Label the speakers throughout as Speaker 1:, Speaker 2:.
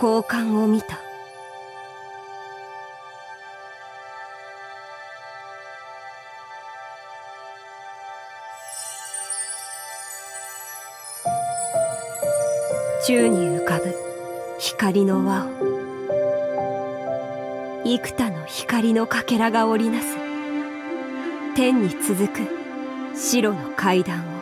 Speaker 1: 交換を見た。宙に浮かぶ光の輪を。幾多の光のかけらが織りなす。天に続く白の階段を。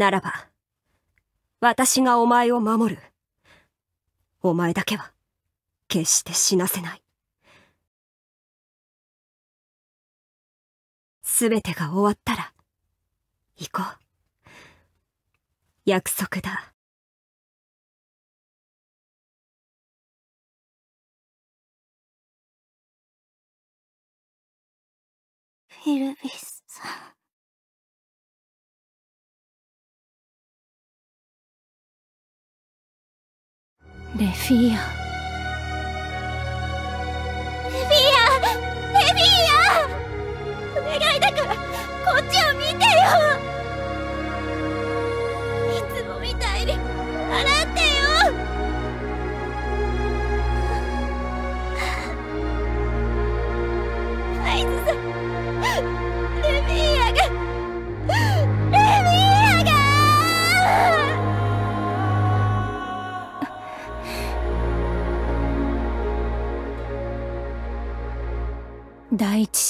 Speaker 1: ならば、私がお前を守る。お前だけは、決して死なせない。すべてが終わったら、行こう。約束だ。
Speaker 2: フィルビスさん。レフィアレフィアレフィアお願いだ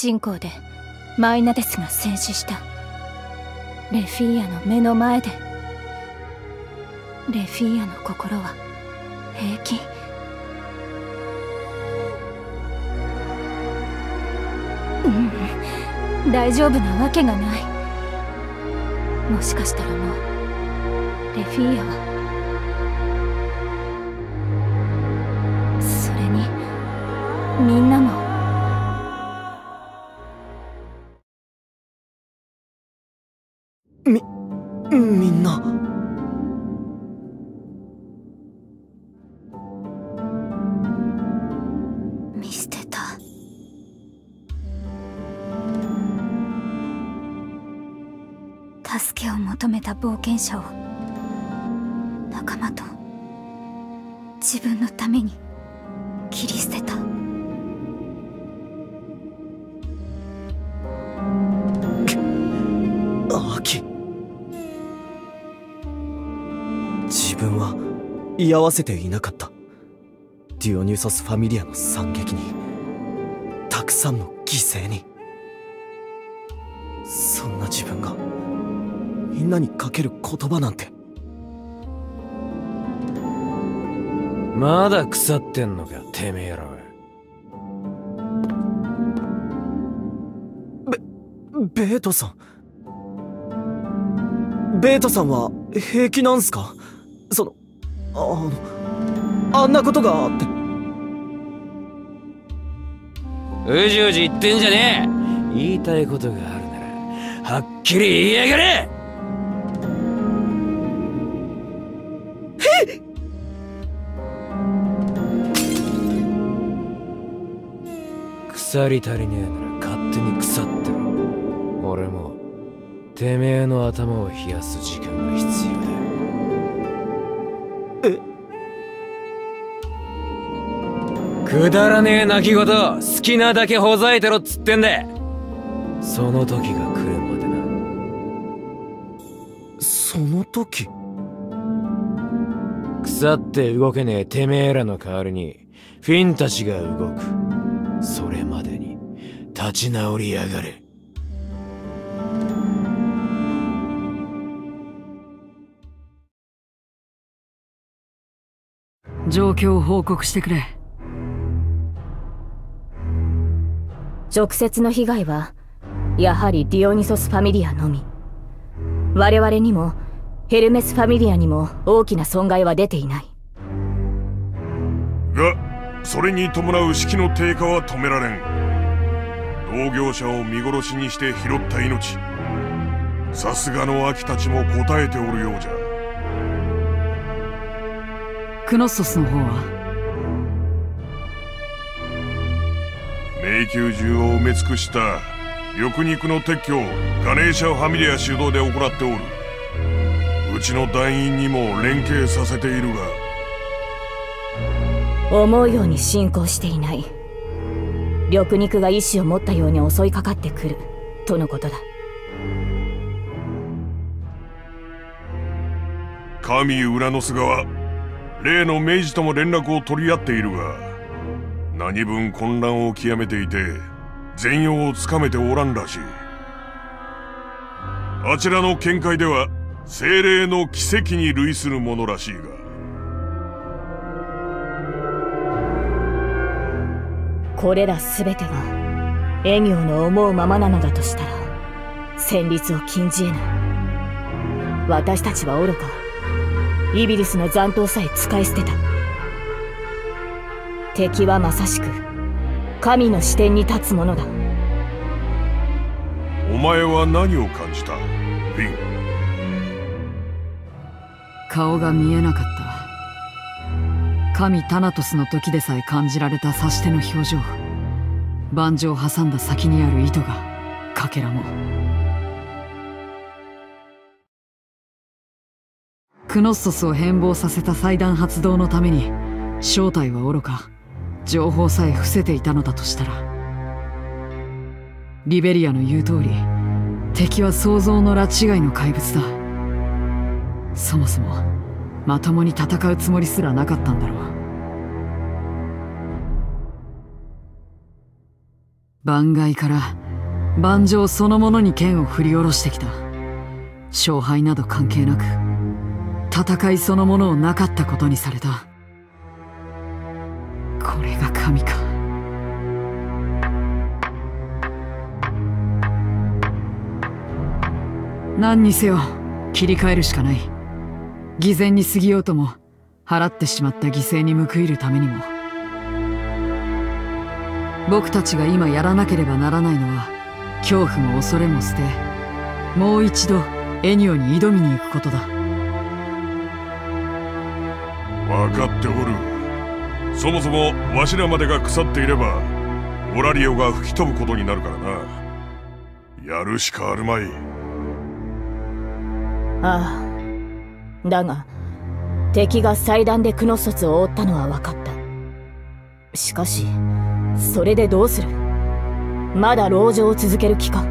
Speaker 2: 第一進行でマイナデスが戦死した。レフィーアの目の前で。レフィーアの心は平気。うん。大丈夫なわけがない。もしかしたらもうレフィーアは。それにみんな
Speaker 3: 居合わせていなかった。デュオニューソス・ファミリアの惨劇にたくさんの犠牲に。そんな自分がみんなにかける言葉なんて。
Speaker 4: まだ腐ってんのかてめえらは。
Speaker 3: ベベートさん。ベートさんは平気なんすか？そのあのあんなことがあって。
Speaker 4: うじうじ言ってんじゃねえ。言いたいことがあるならはっきり言いやがれ。腐り足りねえなら勝手に腐ってろ。俺もてめえの頭を冷やす時間が必要くだらねえ泣き言好きなだけほざいてろっつってんでその時が来るまでな。
Speaker 5: その時？
Speaker 4: 腐って動けねえてめえらの代わりにフィンたちが動く。それまでに立ち直りやがれ。
Speaker 6: 状況を報告してくれ
Speaker 7: 直接の被害はやはりディオニソス・ファミリアのみ。我々にもヘルメス・ファミリアにも大きな損害は出ていない。
Speaker 8: がそれに伴う士気の低下は止められん。同業者を見殺しにして拾った命。さすがの秋たちも答えておるようじゃ。
Speaker 6: クノッソスの方は
Speaker 8: 迷宮中を埋め尽くした緑肉の撤去をガネーシャ・ファミリア主導で行っておる。うちの団員にも連携させているが。
Speaker 7: 思うように進行していない。緑肉が意志を持ったように襲いかかってくる。とのことだ。
Speaker 8: 神ウラノス側例の明治とも連絡を取り合っているが何分混乱を極めていて全容をつかめておらんらしい。あちらの見解では精霊の奇跡に類するものらしいが。
Speaker 7: これら全てがエニオの思うままなのだとしたら戦慄を禁じ得ない。私たちは愚か。イビリスの残党さえ使い捨てた。敵はまさしく神の視点に立つものだ。
Speaker 8: お前は何を感じた？フィン。
Speaker 6: 顔が見えなかった神タナトスの時でさえ感じられた指し手の表情。盤上を挟んだ先にある糸がかけらも。クノッソスを変貌させた祭壇発動のために正体は愚か情報さえ伏せていたのだとしたらリベリアの言う通り敵は想像の拉致違いの怪物だ。そもそもまともに戦うつもりすらなかったんだろう。番外から盤上そのものに剣を振り下ろしてきた。勝敗など関係なく戦いそのものをなかったことにされた。これが神か。何にせよ切り替えるしかない。偽善に過ぎようとも払ってしまった犠牲に報いるためにも。僕たちが今やらなければならないのは恐怖も恐れも捨てもう一度エニオに挑みに行くことだ。
Speaker 8: 分かっておる。そもそもわしらまでが腐っていればオラリオが吹き飛ぶことになるからな。やるしかあるまい。
Speaker 7: ああ。だが敵が祭壇でクノッソスを覆ったのは分かった。しかしそれでどうする？まだ籠城を続ける気か？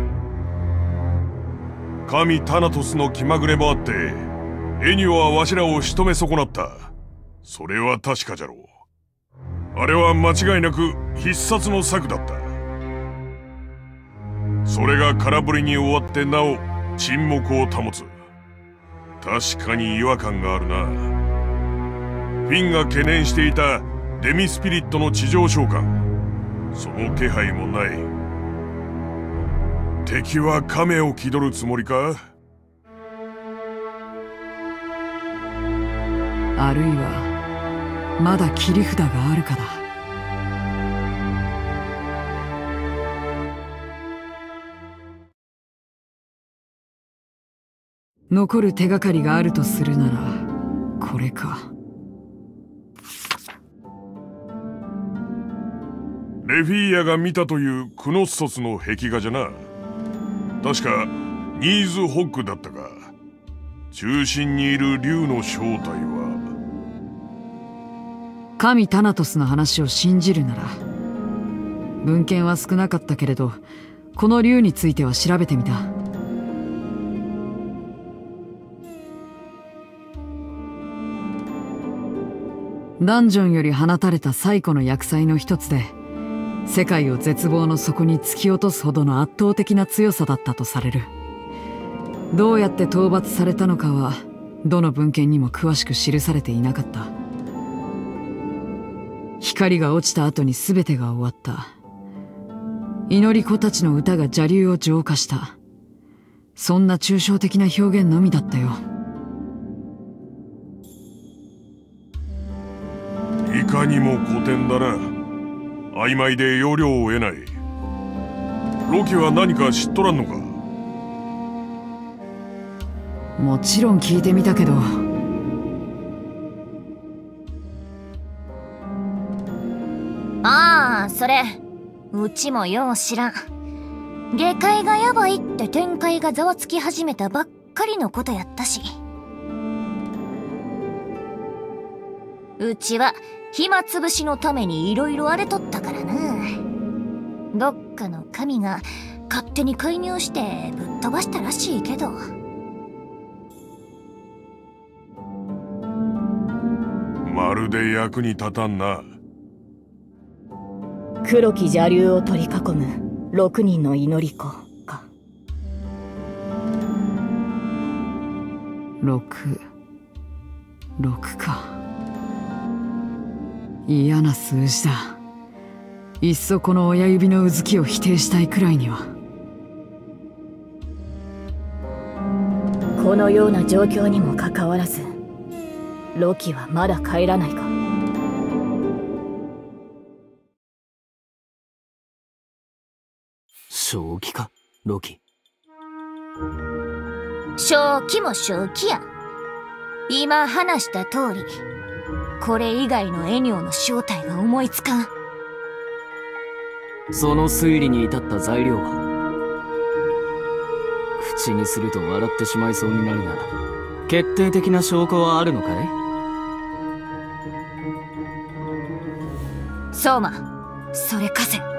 Speaker 8: 神タナトスの気まぐれもあってエニオはわしらを仕留め損なった。それは確かじゃろうあれは間違いなく必殺の策だった。それが空振りに終わってなお沈黙を保つ。確かに違和感があるな。フィンが懸念していたデミスピリットの地上召喚。その気配もない。敵は亀を気取るつもりか？
Speaker 6: あるいはまだ切り札があるかだ。残る手がかりがあるとするならこれか。
Speaker 8: レフィーヤが見たというクノッソスの壁画じゃな。確かニーズホックだったか。中心にいる竜の正体は。
Speaker 6: 神タナトスの話を信じるなら文献は少なかったけれどこの竜については調べてみた。ダンジョンより放たれた最古の薬剤の一つで世界を絶望の底に突き落とすほどの圧倒的な強さだったとされる。どうやって討伐されたのかはどの文献にも詳しく記されていなかった。光が落ちた後に全てが終わった。祈り子たちの歌が邪流を浄化した。そんな抽象的な表現のみだったよ。
Speaker 8: いかにも古典だな。曖昧で要領を得ない。ロキは何か知っとらんのか？
Speaker 6: もちろん聞いてみたけど
Speaker 9: ああそれ。うちもよう知らん。下界がやばいって展開がざわつき始めたばっかりのことやったし。うちは暇つぶしのために色々荒れとったからな。どっかの神が勝手に介入してぶっ飛ばしたらしいけど。
Speaker 8: まるで役に立たんな。
Speaker 7: 黒き邪竜を取り囲む6人の祈り子か。
Speaker 6: 66か。嫌な数字だ。いっそこの親指のうずきを否定したいくらいには。
Speaker 7: このような状況にもかかわらずロキはまだ帰らないか
Speaker 5: 正気かロキ。
Speaker 9: 正気も正気や。今話した通りこれ以外のエニョの正体が思いつかん。
Speaker 5: その推理に至った材料は口にすると笑ってしまいそうになるが決定的な証拠はあるのかい？
Speaker 9: 相馬それ貸せ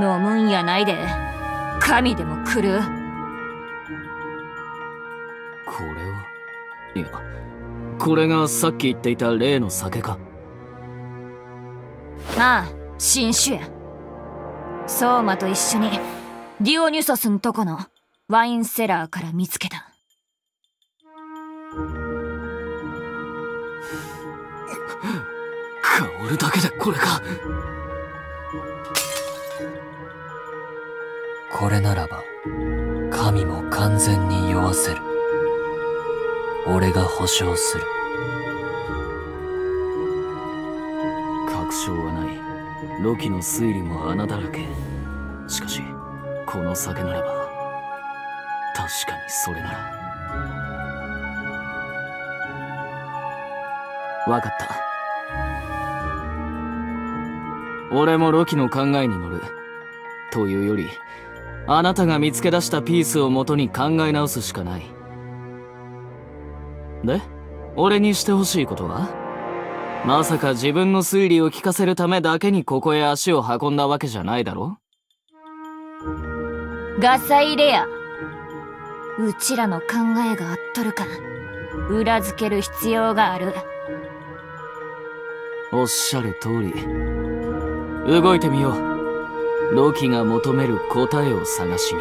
Speaker 9: 飲むんやないで。神でも来る。
Speaker 5: これは。いやこれがさっき言っていた例の酒か。
Speaker 9: ああ新種や相馬と一緒にディオニュソスんとこのワインセラーから見つけた。
Speaker 5: 香るだけでこれかこれならば神も完全に酔わせる。俺が保証する。確証はない。ロキの推理も穴だらけ。しかしこの酒ならば確かにそれなら。わかった。俺もロキの考えに乗る。というよりあなたが見つけ出したピースを元に考え直すしかない。で俺にしてほしいことは？まさか自分の推理を聞かせるためだけにここへ足を運んだわけじゃないだろ
Speaker 9: ガサイレアうちらの考えがあっとるか裏付ける必要がある。
Speaker 5: おっしゃる通り。動いてみようロキが求める答えを探しに。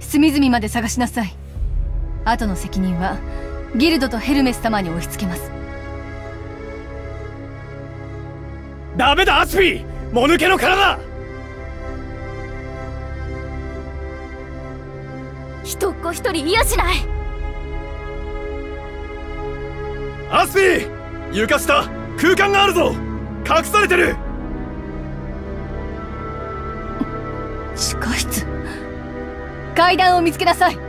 Speaker 10: 隅々まで探しなさい。後の責任はギルドとヘルメス様に押し付けます。
Speaker 11: ダメだアスピー。もぬけの体
Speaker 9: 子一人癒しない。
Speaker 11: アスピー床下空間があるぞ。隠されてる。
Speaker 10: 地下室。階段を見つけなさい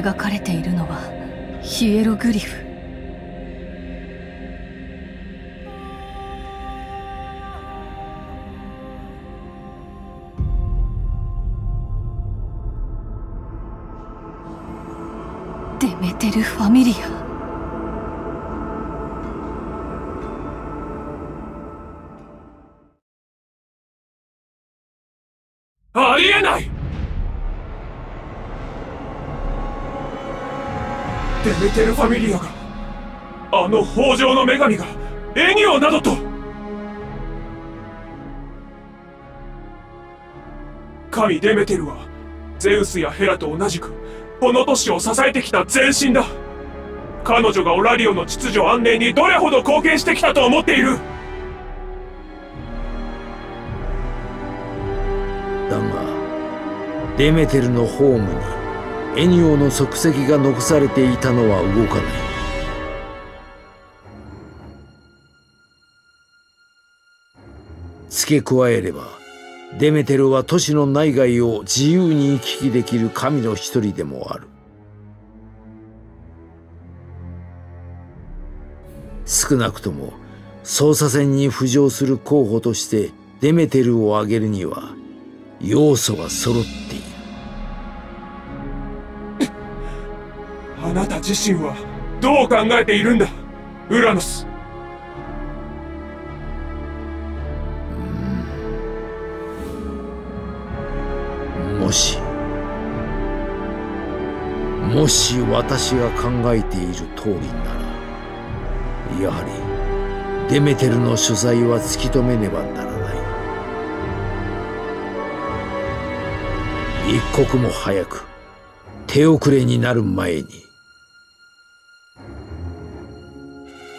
Speaker 10: 描かれているのはヒエログリフ。デメテルファミリア。
Speaker 12: ファミリアがあの北条の女神がエニオなどと。神デメテルはゼウスやヘラと同じくこの都市を支えてきた前身だ。彼女がオラリオの秩序安寧にどれほど貢献してきたと思っている。
Speaker 13: だがデメテルのホームにエニオの足跡が残されていたのは動かない。付け加えればデメテルは都市の内外を自由に行き来できる神の一人でもある。少なくとも捜査線に浮上する候補としてデメテルを挙げるには要素が揃っている。
Speaker 12: なた自身はどう考えているんだ？ウラノス。
Speaker 13: もしもし私が考えている通りならやはりデメテルの所在は突き止めねばならない。一刻も早く手遅れになる前に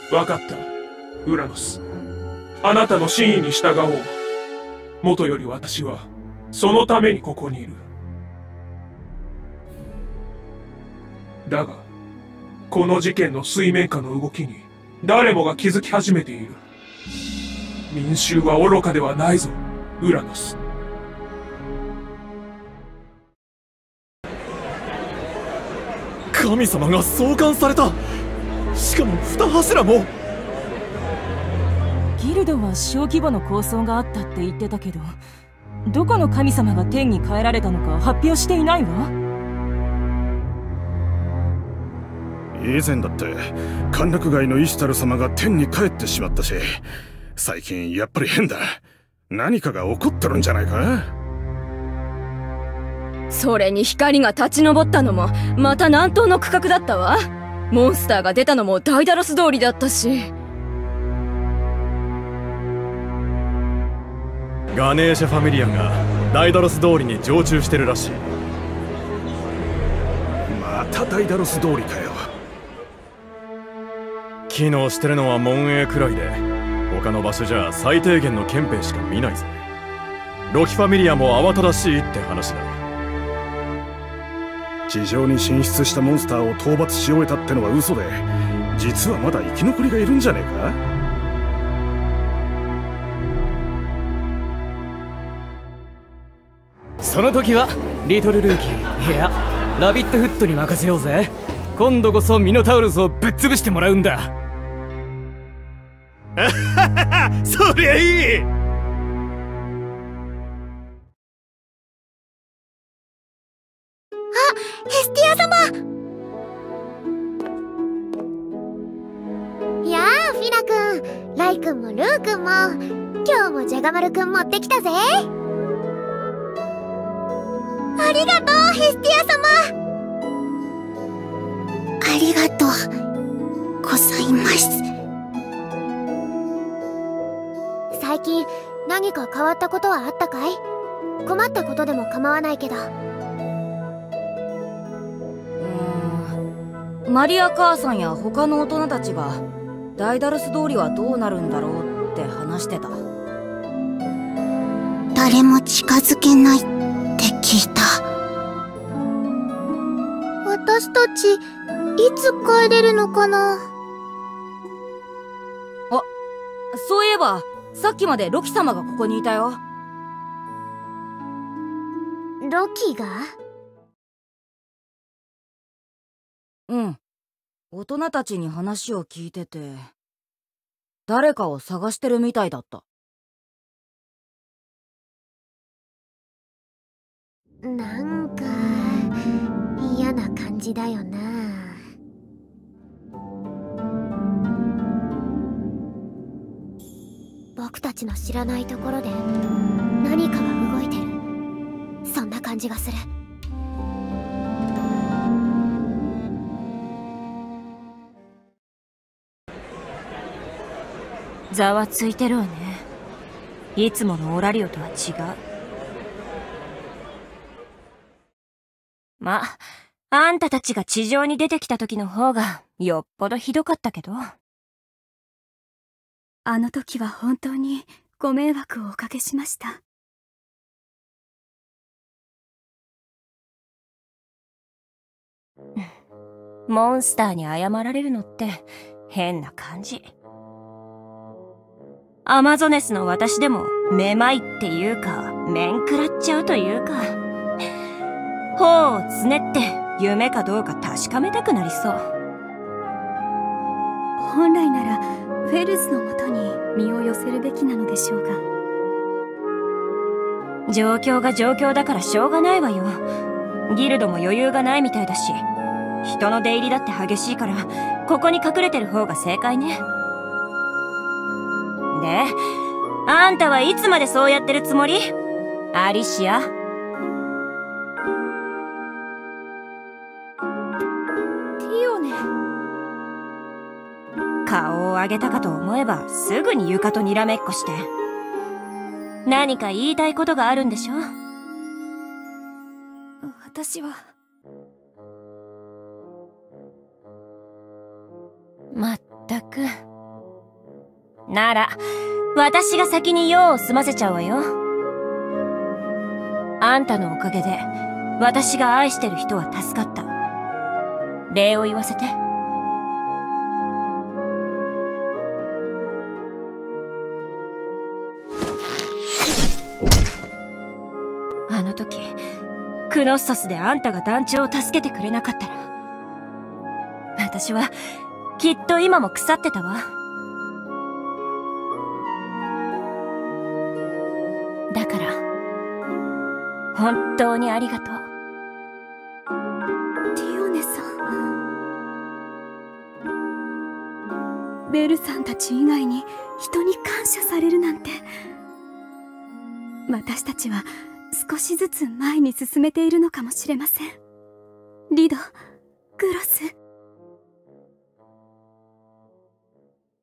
Speaker 12: 分かった。ウラノス。あなたの真意に従おう。元より私はそのためにここにいる。だがこの事件の水面下の動きに誰もが気づき始めている。民衆は愚かではないぞウラノス。
Speaker 14: 神様が創刊された。かも二柱も。
Speaker 15: ギルドは小規模の構想があったって言ってたけどどこの神様が天に帰られたのか発表していないわ。
Speaker 16: 以前だって陥落街のイシュタル様が天に帰ってしまったし最近やっぱり変だ。何かが起こってるんじゃないか？
Speaker 17: それに光が立ち上ったのもまた南東の区画だったわモンスターが出たのもダイダロス通りだったし。
Speaker 14: ガネーシャファミリアがダイダロス通りに常駐してるらしい。
Speaker 16: またダイダロス通りかよ。
Speaker 14: 機能してるのは門営くらいで他の場所じゃ最低限の憲兵しか見ないぜ。ロキファミリアも慌ただしいって話だ
Speaker 16: 地上に進出したモンスターを討伐し終えたってのは嘘で実はまだ生き残りがいるんじゃねえか？
Speaker 18: その時はリトルルーキーいやラビットフットに任せようぜ。今度こそミノタウルスをぶっ潰してもらうんだ。
Speaker 14: そりゃいい
Speaker 19: イ君もルー君も今日もジャガマル君持ってきたぜ。ありがとうヘスティア様。ありがとうございます。最近何か変わったことはあったかい？困ったことでも構わないけど。
Speaker 20: マリア母さんや他の大人たちがダイダルス通りはどうなるんだろうって話してた。
Speaker 19: 誰も近づけないって聞いた。私たちいつ帰れるのかな？
Speaker 20: あそういえばさっきまでロキ様がここにいたよ。
Speaker 19: ロキが？
Speaker 21: うん。大人たちに話を聞いてて誰かを探してるみたいだった。
Speaker 22: なんか嫌な感じだよな。僕たちの知らないところで何かが動いてる。そんな感じがする。
Speaker 1: ざわついてるわね。いつものオラリオとは違う。まあんたたちが地上に出てきた時の方がよっぽどひどかったけど。
Speaker 23: あの時は本当にご迷惑をおかけしました。
Speaker 1: モンスターに謝られるのって変な感じアマゾネスの私でもめまいっていうか面食らっちゃうというか。頬をつねって夢かどうか確かめたくなりそう。
Speaker 23: 本来ならフェルズのもとに身を寄せるべきなのでしょう
Speaker 1: が状況が状況だからしょうがないわよ。ギルドも余裕がないみたいだし人の出入りだって激しいからここに隠れてる方が正解ねであんたはいつまでそうやってるつもり？アリシア。
Speaker 23: ティオネ。
Speaker 1: 顔を上げたかと思えばすぐに床とにらめっこして。何か言いたいことがあるんでしょ？
Speaker 23: 私は。
Speaker 1: まったくなら私が先に用を済ませちゃうわよ。あんたのおかげで私が愛してる人は助かった。礼を言わせて。あの時クノッソスであんたが団長を助けてくれなかったら私はきっと今も腐ってたわ。本当にありがとう。
Speaker 23: ティオネさん。ベルさんたち以外に人に感謝されるなんて。私たちは少しずつ前に進めているのかもしれません。リドグロス。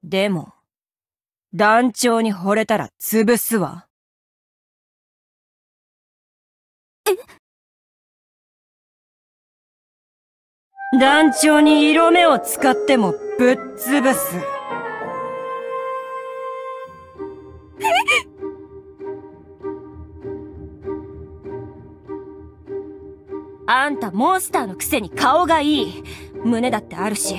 Speaker 1: でも団長に惚れたら潰すわ団長に色目を使ってもぶっ潰す。あんたモンスターのくせに顔がいい。胸だってあるし、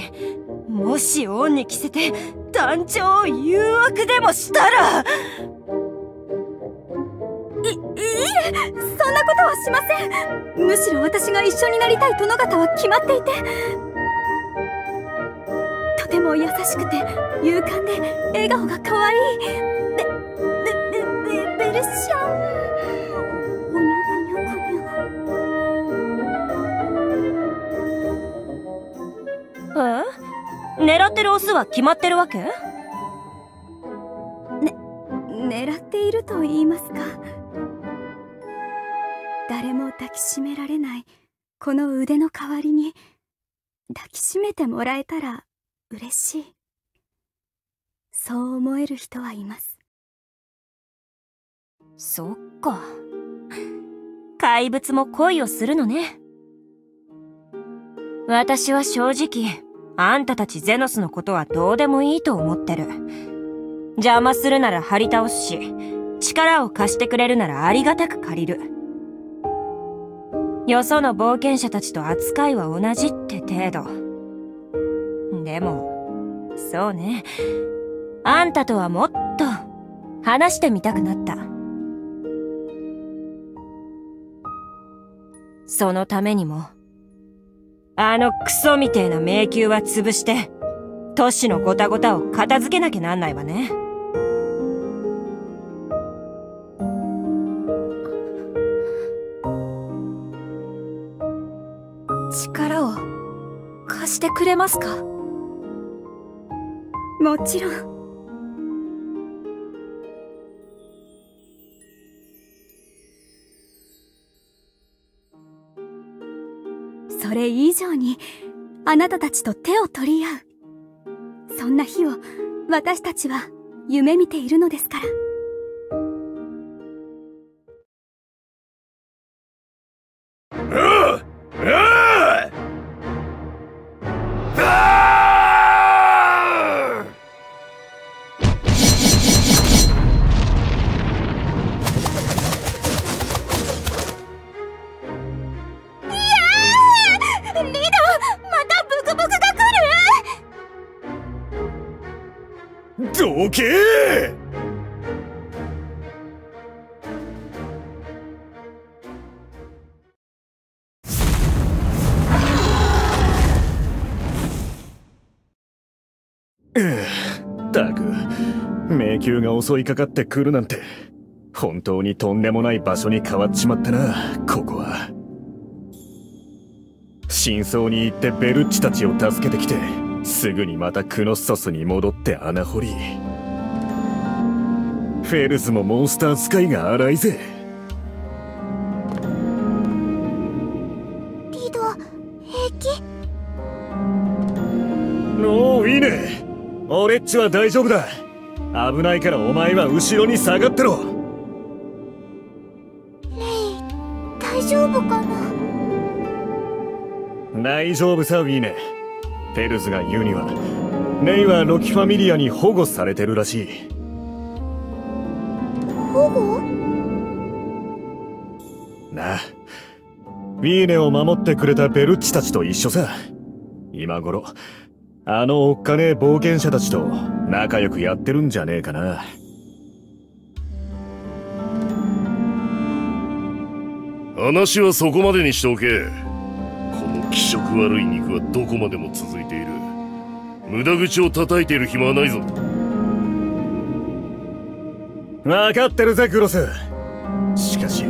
Speaker 1: もし恩に着せて団長を誘惑でもしたら、
Speaker 23: そんなことはしません。むしろ私が一緒になりたい殿方は決まっていて、とても優しくて勇敢で笑顔が可愛い。ベ、ベ、ベ、ベルシャン。
Speaker 1: え狙ってるオスは決まってるわけ？
Speaker 23: ね、狙っていると言いますか。誰も抱きしめられない。この腕の代わりに抱きしめてもらえたら嬉しい。そう思える人はいます。
Speaker 1: そっか。怪物も恋をするのね。私は正直あんたたちゼノスのことはどうでもいいと思ってる。邪魔するなら張り倒すし力を貸してくれるならありがたく借りる。よその冒険者たちと扱いは同じって程度。でも、そうね。あんたとはもっと話してみたくなった。そのためにも、あのクソみてえな迷宮は潰して、都市のごたごたを片付けなきゃなんないわね。
Speaker 23: してくれますか？もちろん。それ以上にあなたたちと手を取り合う。そんな日を私たちは夢見ているのですから。
Speaker 11: 球が襲いかかってくるなんて本当にとんでもない場所に変わっちまったなここは。真相に行ってベルッチたちを助けてきてすぐにまたクノッソスに戻って穴掘り。フェルズもモンスター使いが荒いぜ。
Speaker 19: リド平気？
Speaker 11: おういいね。俺っちは大丈夫だ危ないからお前は後ろに下がってろ。
Speaker 19: レイ大丈夫かな？
Speaker 11: 大丈夫さウィーネ。ペルズが言うには。レイはロキファミリアに保護されてるらしい。
Speaker 19: 保護？
Speaker 11: な。あウィーネを守ってくれたベルッチたちと一緒さ。今頃あのおっかねえ冒険者たちと仲良くやってるんじゃねえかな。
Speaker 24: 話はそこまでにしておけ。この気色悪い肉はどこまでも続いている。無駄口を叩いている暇はないぞ。
Speaker 11: 分かってるぜ、グロス。しかし、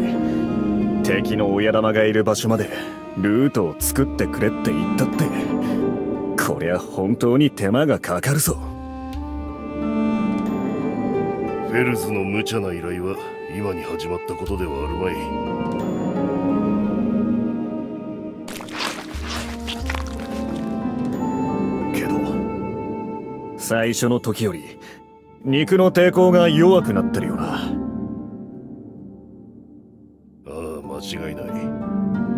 Speaker 11: 敵の親玉がいる場所までルートを作ってくれって言ったって。こりゃ本当に手間がかかるぞ。
Speaker 24: フェルズの無茶な依頼は今に始まったことではあるまい。
Speaker 11: けど。最初の時より肉の抵抗が弱くなってるよな。あ
Speaker 24: あ間違いない。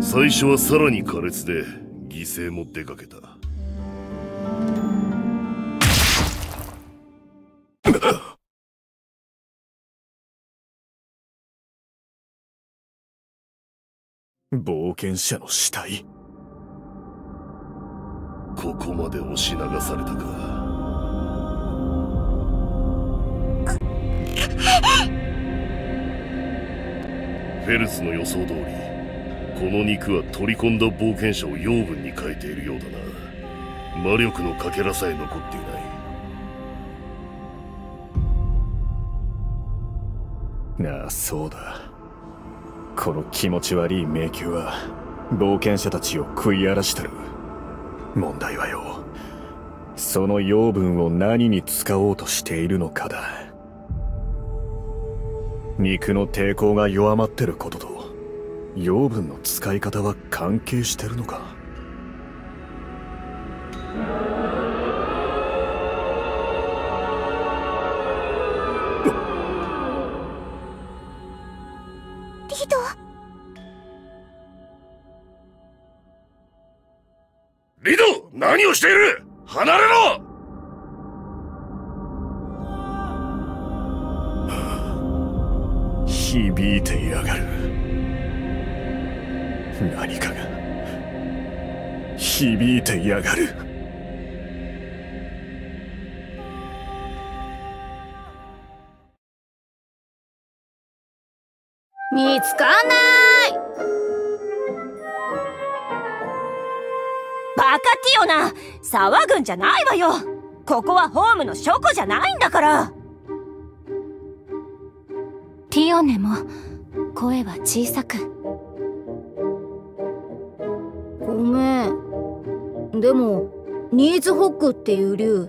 Speaker 24: 最初はさらに苛烈で犠牲も出かけた
Speaker 11: 冒険者の死体。
Speaker 24: ここまで押し流されたか。フェルスの予想通りこの肉は取り込んだ冒険者を養分に変えているようだな。魔力のかけらさえ残ってい
Speaker 11: ない。ああそうだこの気持ち悪い迷宮は冒険者たちを食い荒らしてる。問題はよその養分を何に使おうとしているのかだ。肉の抵抗が弱まってることと養分の使い方は関係してるのか。
Speaker 24: 何をしている？離れろ！
Speaker 11: 響いてやがる。何かが。響いてやがる。
Speaker 21: 見つかんない
Speaker 1: バカティオナ騒ぐんじゃないわよ。ここはホームの書庫じゃないんだから。
Speaker 2: ティオネも声は小さく。
Speaker 21: ごめん。でもニーズホックっていう竜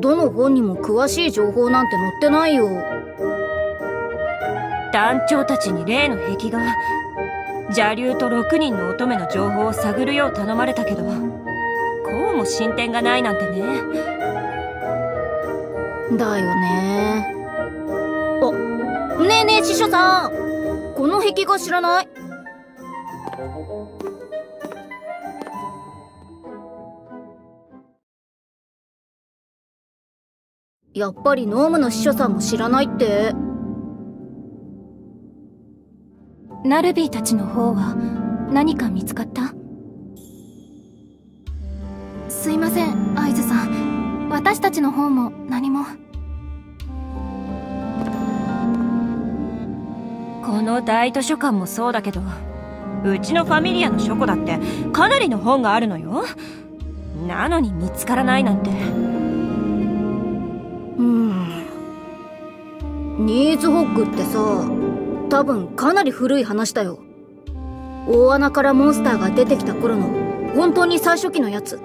Speaker 21: どの本にも詳しい情報なんて載ってないよ。
Speaker 1: 団長たちに例の壁画邪竜と6人の乙女の情報を探るよう頼まれたけども進展がないなんてね。
Speaker 21: だよね。あねえねえ師匠さん。この壁画知らない。やっぱりノームの師匠さんも知らないって。
Speaker 2: ナルビーたちの方は何か見つかった？すいませんアイズさん。私たちの方も何も。
Speaker 1: この大図書館もそうだけどうちのファミリアの書庫だってかなりの本があるのよ。なのに見つからないなんて。
Speaker 21: うん。ニーズホックってさ多分かなり古い話だよ。大穴からモンスターが出てきた頃の本当に最初期のやつ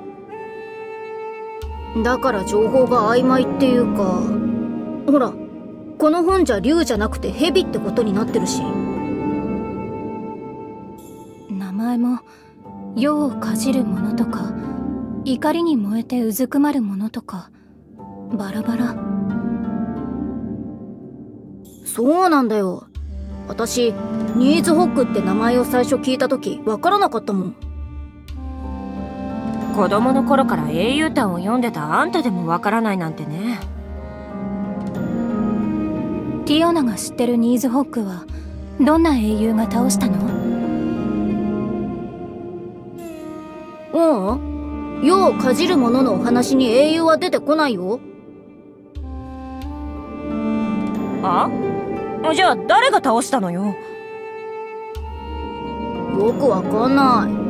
Speaker 21: だから情報が曖昧っていうかほらこの本じゃ竜じゃなくて蛇ってことになってるし。
Speaker 2: 名前も世をかじるものとか怒りに燃えてうずくまるものとかバラバラ。
Speaker 21: そうなんだよ。私ニーズホックって名前を最初聞いた時わからなかったもん
Speaker 1: 子供の頃から英雄譚を読んでたあんたでもわからないなんてね。
Speaker 2: ティオナが知ってるニーズホックはどんな英雄が倒したの？
Speaker 21: ううん世をかじる者のお話に英雄は出てこないよ。
Speaker 1: あ？じゃあ誰が倒したのよ？
Speaker 21: よくわかんない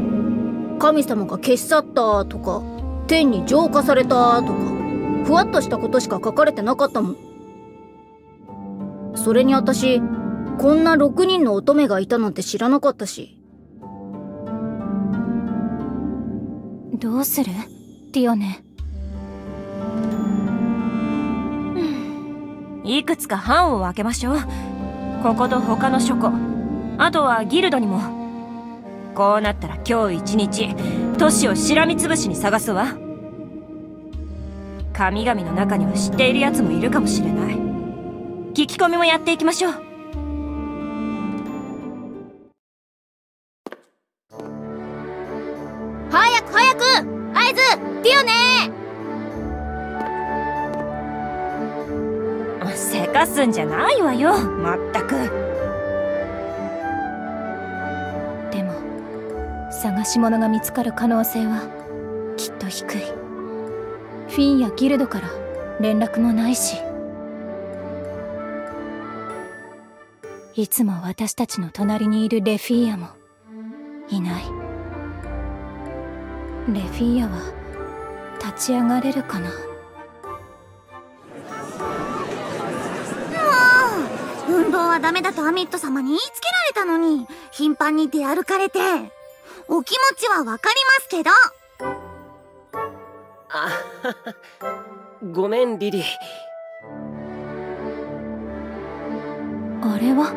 Speaker 21: 神様が消し去ったとか天に浄化されたとかふわっとしたことしか書かれてなかったもん。それに私こんな6人の乙女がいたなんて知らなかったし。
Speaker 2: どうする？ティオネ。
Speaker 1: いくつか班を分けましょう。ここと他の書庫。あとはギルドにも。こうなったら今日一日都市をしらみつぶしに探すわ。神々の中には知っている奴もいるかもしれない。聞き込みもやっていきましょう。
Speaker 22: 早く早く合図ティオネ
Speaker 1: せかすんじゃないわよまったく
Speaker 2: 探し物が見つかる可能性はきっと低い。フィンやギルドから連絡もないし。いつも私たちの隣にいるレフィーヤもいない。レフィーヤは立ち上がれるかな？
Speaker 22: もう運動はダメだとアミット様に言いつけられたのに頻繁に出歩かれて。お気持ちはわかりますけど。
Speaker 25: あごめんリリー。
Speaker 2: あれは？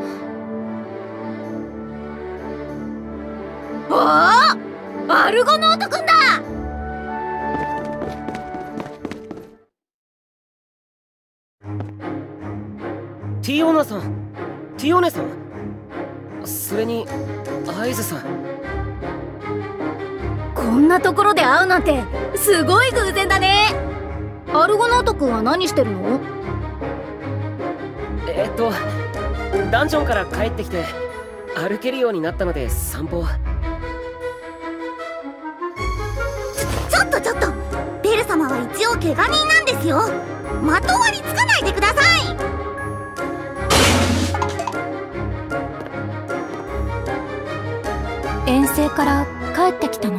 Speaker 22: おおアルゴノートくんだ！
Speaker 25: ティオナさんティオネさん。それにアイズさん
Speaker 21: こんなところで会うなんてすごい偶然だね。アルゴノート君は何してるの？
Speaker 25: えっとダンジョンから帰ってきて歩けるようになったので散歩
Speaker 22: ちょっとちょっとベル様は一応怪我人なんですよ。まとわりつかないでください。
Speaker 2: 遠征から帰ってきたの？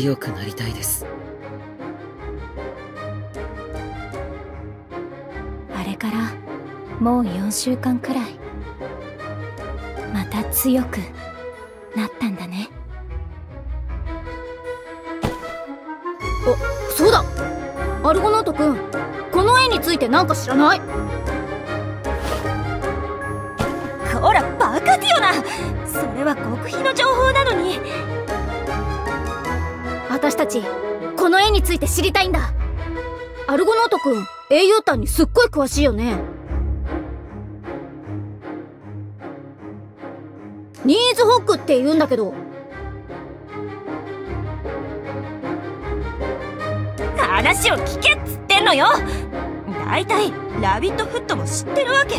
Speaker 25: 強くなりたいです。
Speaker 9: あれからもう4週間くらい。また強くなったんだね。
Speaker 21: あそうだ。アルゴノート君この絵について何か知らないちこの絵について知りたいんだ。アルゴノート君英雄譚にすっごい詳しいよね。ニーズホックって言うんだけど。
Speaker 1: 話を聞けっつってんのよ。大体ラビットフットも知ってるわけ。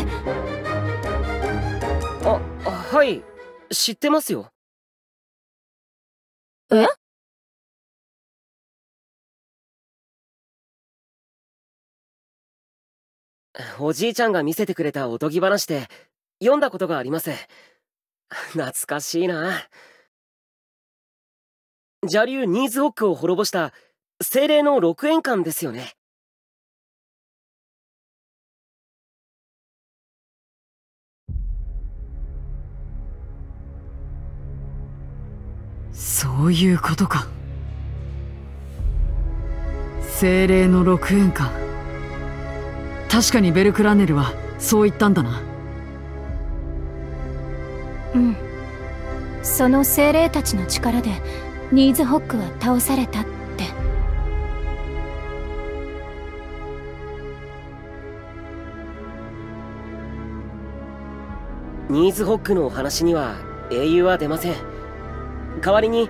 Speaker 25: あはい。知ってますよ。
Speaker 21: え？
Speaker 25: おじいちゃんが見せてくれたおとぎ話で読んだことがあります 懐かしいな。邪竜ニーズホックを滅ぼした精霊の六円館ですよね。
Speaker 6: そういうことか。精霊の六円か確かにベルクラネルはそう言ったんだな。
Speaker 9: うん。その精霊たちの力でニーズホックは倒されたって。
Speaker 25: ニーズホックのお話には英雄は出ません。代わりに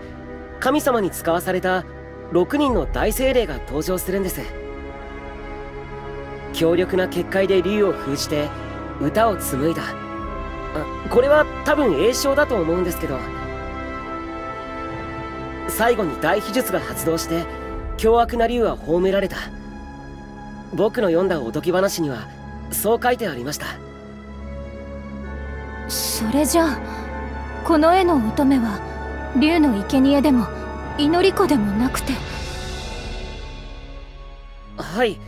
Speaker 25: 神様に使わされた6人の大精霊が登場するんです強力な結界で竜を封じて歌を紡いだ。あこれは多分栄唱だと思うんですけど。最後に大秘術が発動して凶悪な竜は葬められた。僕の読んだおとぎ話にはそう書いてありました。
Speaker 9: それじゃあこの絵の乙女は竜の生贄でも祈り子でもなくて。
Speaker 25: はい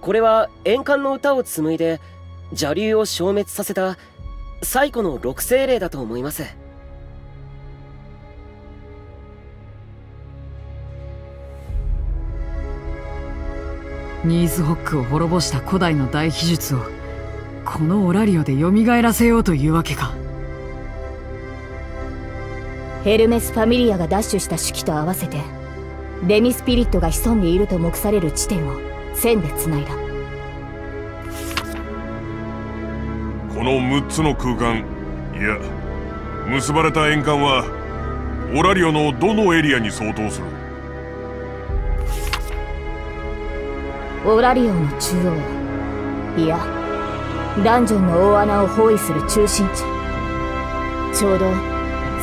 Speaker 25: これは円環の歌を紡いで邪竜を消滅させた最古の六精霊だと思います。
Speaker 6: ニーズホックを滅ぼした古代の大秘術をこのオラリオで蘇らせようというわけか。
Speaker 7: ヘルメス・ファミリアがダッシュした手記と合わせてデミスピリットが潜んでいると目される地点を線で繋いだ。
Speaker 8: この6つの空間いや結ばれた円環はオラリオのどのエリアに相当する？
Speaker 7: オラリオの中央いやダンジョンの大穴を包囲する中心地。ちょうど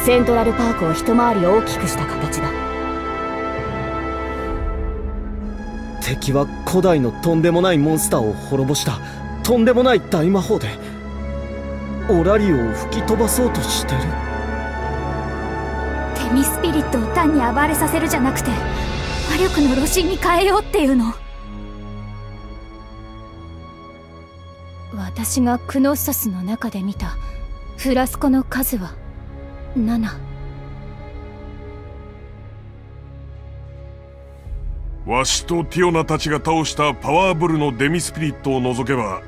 Speaker 7: セントラルパークを一回り大きくした形だ
Speaker 3: 敵は古代のとんでもないモンスターを滅ぼした。とんでもない大魔法で。オラリオを吹き飛ばそうとしてる。
Speaker 22: デミスピリットを単に暴れさせるじゃなくて魔力の露心に変えようっていうの。
Speaker 9: 私がクノッソスの中で見たフラスコの数は7
Speaker 8: わしとティオナたちが倒したパワーブルのデミスピリットを除けば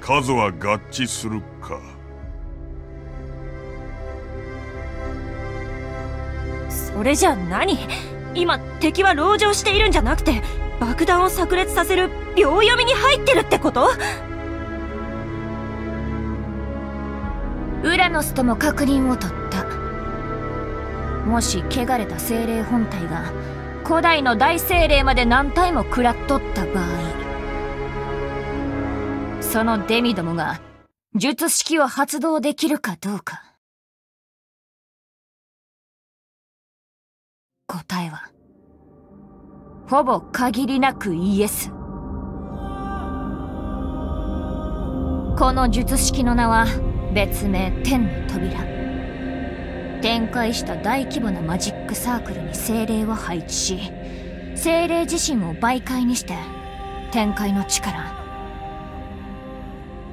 Speaker 8: 数は合致するか。
Speaker 1: それじゃ何？今敵は籠城しているんじゃなくて爆弾を炸裂させる秒読みに入ってるってこと？
Speaker 9: ウラノスとも確認を取った。もし汚れた精霊本体が古代の大精霊まで何体も食らっとった場合そのデミどもが術式を発動できるかどうか。答えはほぼ限りなくイエス。この術式の名は別名天の扉。展開した大規模なマジックサークルに精霊を配置し精霊自身を媒介にして展開の力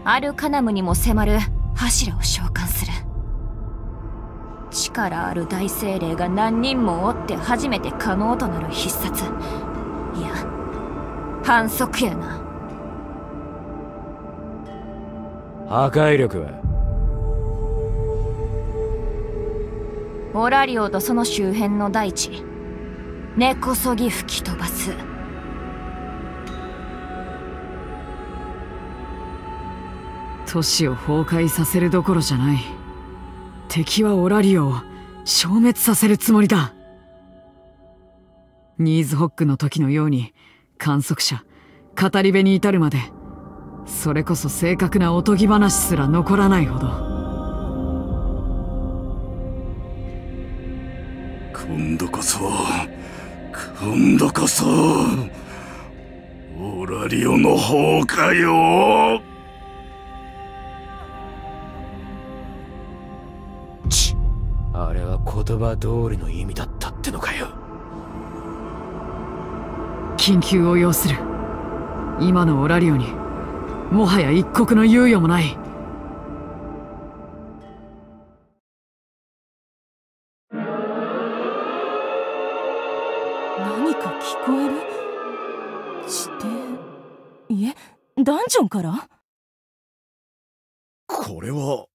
Speaker 9: アルカナムにも迫る柱を召喚する。力ある大精霊が何人もおって初めて可能となる必殺。いや反則やな。
Speaker 4: 破壊力は
Speaker 9: オラリオとその周辺の大地根こそぎ吹き飛ばす。
Speaker 6: 都市を崩壊させるどころじゃない。敵はオラリオを消滅させるつもりだ。ニーズホックの時のように観測者語り部に至るまでそれこそ正確なおとぎ話すら残らないほど。
Speaker 14: 今度こそ今度こそオラリオの方かよ
Speaker 4: ちあれは言葉通りの意味だったってのかよ。
Speaker 6: 緊急を要する。今のオラリオにもはや一刻の猶予もない
Speaker 1: ダンジョンから？
Speaker 11: これは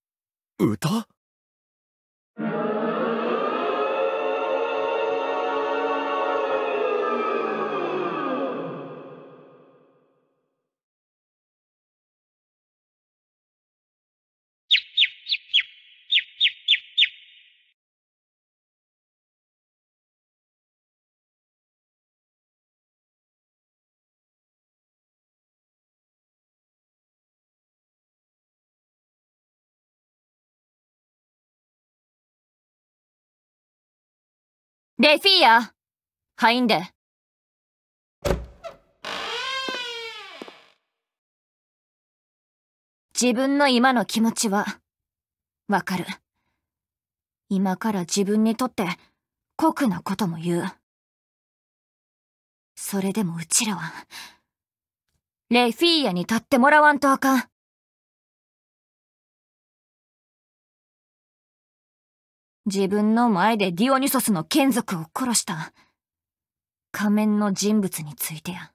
Speaker 11: 歌？
Speaker 9: レフィーヤ入んで。自分の今の気持ちは、わかる。今から自分にとって酷なことも言う。それでもうちらは、レフィーヤに立ってもらわんとあかん。自分の前でディオニソスの眷属を殺した仮面の人物についてや。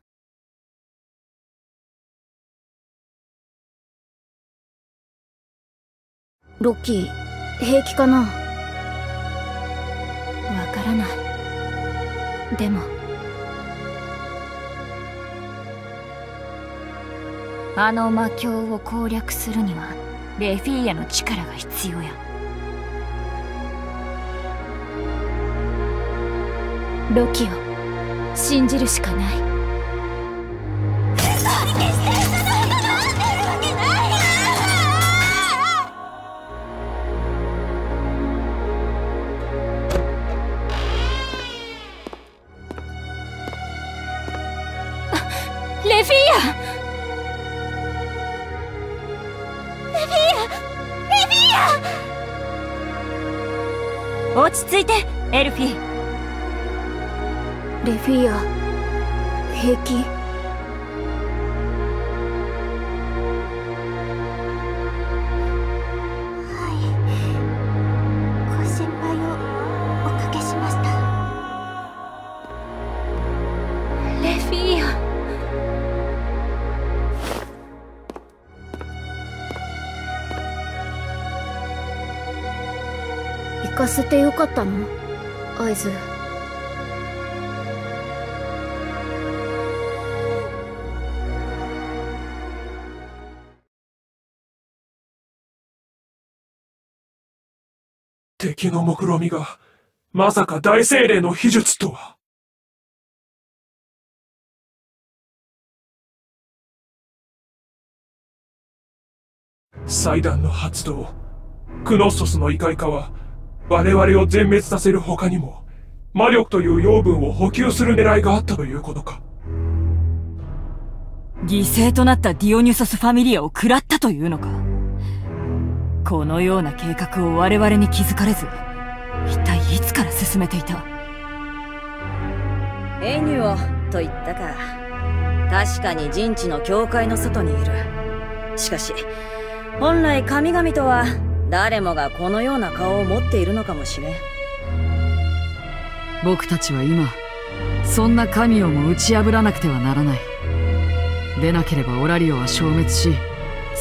Speaker 21: ロッキー平気かな？
Speaker 9: わからない。でも。あの魔境を攻略するには、レフィーヤの力が必要や。
Speaker 21: ロキを信じるしかない。
Speaker 1: レフィーヤ。レフィーヤ。レフィーヤ。落ち着いてエルフィー。
Speaker 21: レフィーヤ平気
Speaker 22: ご心配をおかけしました。
Speaker 1: レフィーヤ
Speaker 21: 行かせてよかったの？合図
Speaker 12: 敵の目論みが、まさか大精霊の秘術とは。祭壇の発動、クノッソスの異界化は、我々を全滅させる他にも、魔力という養分を補給する狙いがあったということか。
Speaker 7: 犠牲となったディオニュソスファミリアを食らったというのかこのような計画を我々に気づかれず一体いつから進めていた？
Speaker 26: エニュオと言ったか。確かに陣地の境界の外にいる。しかし本来神々とは誰もがこのような顔を持っているのかもしれん。
Speaker 6: 僕たちは今そんな神をも打ち破らなくてはならない。でなければオラリオは消滅し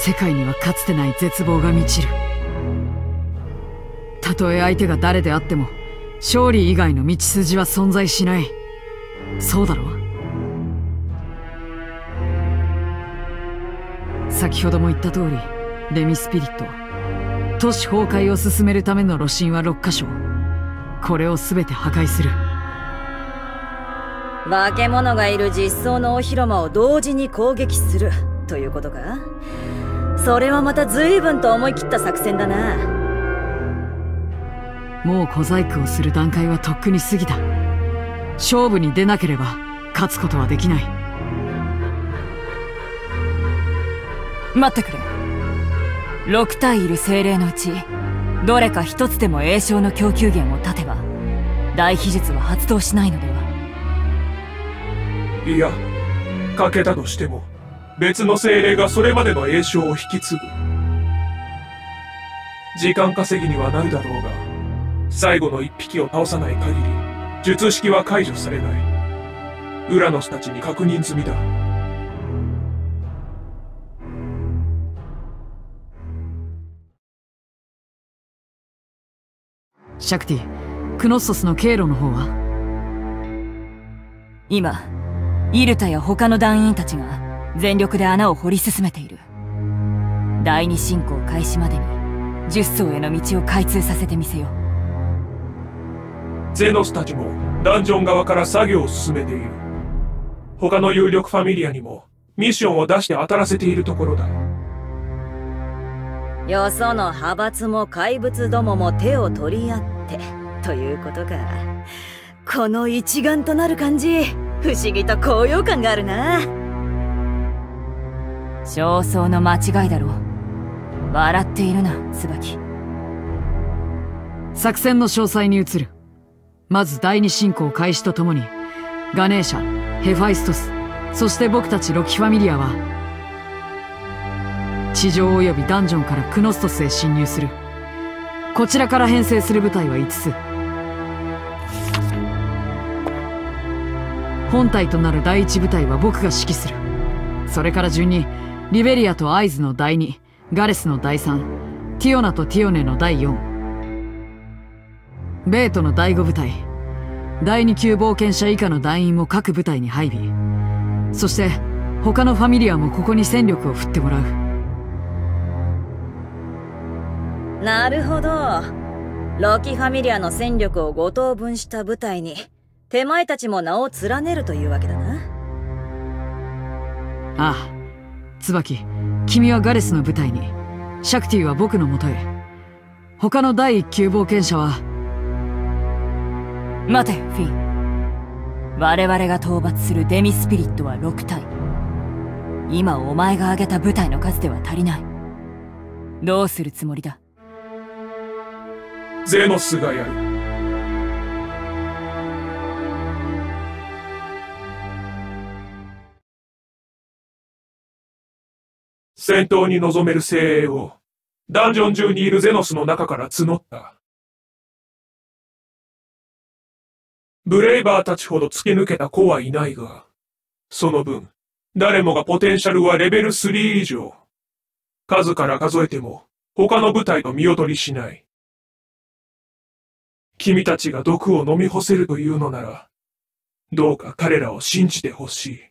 Speaker 6: 世界にはかつてない絶望が満ちる。たとえ相手が誰であっても勝利以外の道筋は存在しない。そうだろ先ほども言った通りデミスピリット都市崩壊を進めるための路線は6箇所これを全て破壊する。
Speaker 26: 化け物がいる実相のお広間を同時に攻撃する。ということか？それはまた随分と思い切った作戦だな。
Speaker 6: もう小細工をする段階はとっくに過ぎた。勝負に出なければ勝つことはできない。
Speaker 7: 待ってくれ。6体いる精霊のうちどれか一つでも栄唱の供給源を断てば大秘術は発動しないのでは。い
Speaker 12: やかけたとしても別の精霊がそれまでの栄唱を引き継ぐ。時間稼ぎにはなるだろうが最後の一匹を倒さない限り術式は解除されない。ウラノスたちに確認済みだ。
Speaker 6: シャクティクノッソスの経路の方は？
Speaker 7: 今イルタや他の団員たちが全力で穴を掘り進めている。第二進行開始までに十層への道を開通させてみせよ
Speaker 12: ゼノスたちもダンジョン側から作業を進めている。他の有力ファミリアにもミッションを出して当たらせているところだ。
Speaker 26: よその派閥も怪物どもも手を取り合ってということか。この一丸となる感じ。不思議と高揚感があるな
Speaker 7: 焦燥の間違いだろう。笑っているな椿。
Speaker 6: 作戦の詳細に移る。まず第二進行開始とともにガネーシャヘファイストスそして僕たちロキファミリアは地上及びダンジョンからクノストスへ侵入する。こちらから編成する部隊は5つ。本隊となる第一部隊は僕が指揮する。それから順にリベリアとアイズの第2ガレスの第3ティオナとティオネの第4ベートの第5部隊第2級冒険者以下の団員も各部隊に配備。そして他のファミリアもここに戦力を振ってもらう。
Speaker 26: なるほど。ロキファミリアの戦力を5等分した部隊に手前たちも名を連ねるというわけだな。
Speaker 6: ああ椿君はガレスの部隊に。シャクティは僕のもとへ。他の第一級冒険者は
Speaker 7: 待てフィン。我々が討伐するデミスピリットは6体。今お前が挙げた部隊の数では足りない。どうするつもりだ？
Speaker 12: ゼノスがやる戦闘に臨める精鋭をダンジョン中にいるゼノスの中から募った。ブレイバーたちほど突き抜けた子はいないが、その分、誰もがポテンシャルはレベル3以上。数から数えても、他の部隊と見劣りしない。君たちが毒を飲み干せるというのなら、どうか彼らを信じてほしい。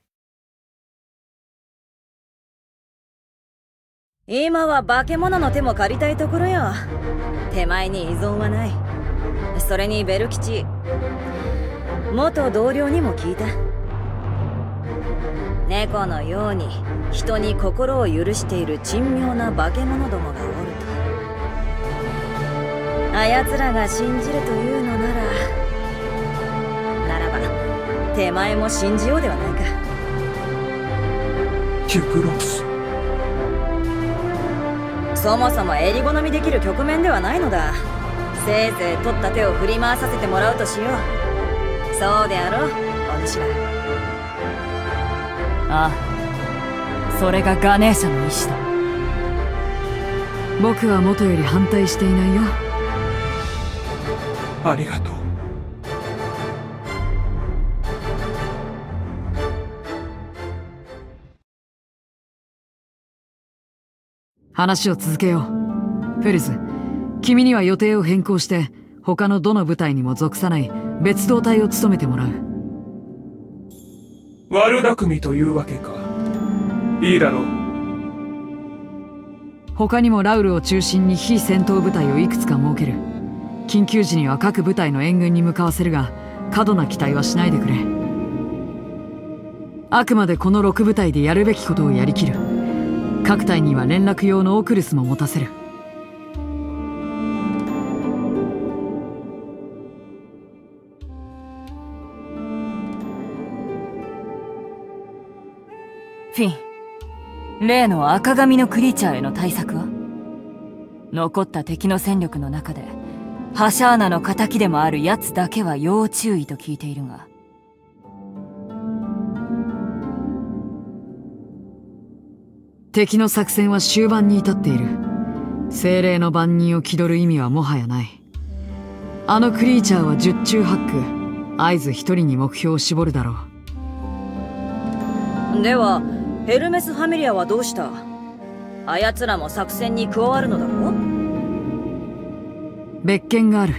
Speaker 26: 今は化け物の手も借りたいところよ。手前に依存はない。それにベル吉。元同僚にも聞いた。猫のように人に心を許している珍妙な化け物どもがおると。あやつらが信じるというのならならば手前も信じようではないか。
Speaker 12: キュクロス。
Speaker 26: そもそも襟好みできる局面ではないのだ。せいぜい取った手を振り回させてもらうとしよう。そうであろうお主ら
Speaker 6: ああそれがガネーシャの意志だ。僕は元より反対していないよ。
Speaker 12: ありがとう
Speaker 6: 話を続けよう。フェルズ君には予定を変更して他のどの部隊にも属さない別動隊を務めてもらう。
Speaker 12: 悪巧みというわけか。いいだろう。
Speaker 6: 他にもラウルを中心に非戦闘部隊をいくつか設ける。緊急時には各部隊の援軍に向かわせるが過度な期待はしないでくれ。あくまでこの6部隊でやるべきことをやりきる各隊には連絡用のオクルスも持たせる。
Speaker 7: フィン例の赤髪のクリーチャーへの対策は？残った敵の戦力の中でハシャーナの仇でもある奴だけは要注意と聞いているが。
Speaker 6: 敵の作戦は終盤に至っている。精霊の番人を気取る意味はもはやない。あのクリーチャーは十中八九。合図一人に目標を絞るだろ
Speaker 26: う。ではヘルメス・ファミリアはどうした？あやつらも作戦に加わるのだろう？
Speaker 6: 別件がある。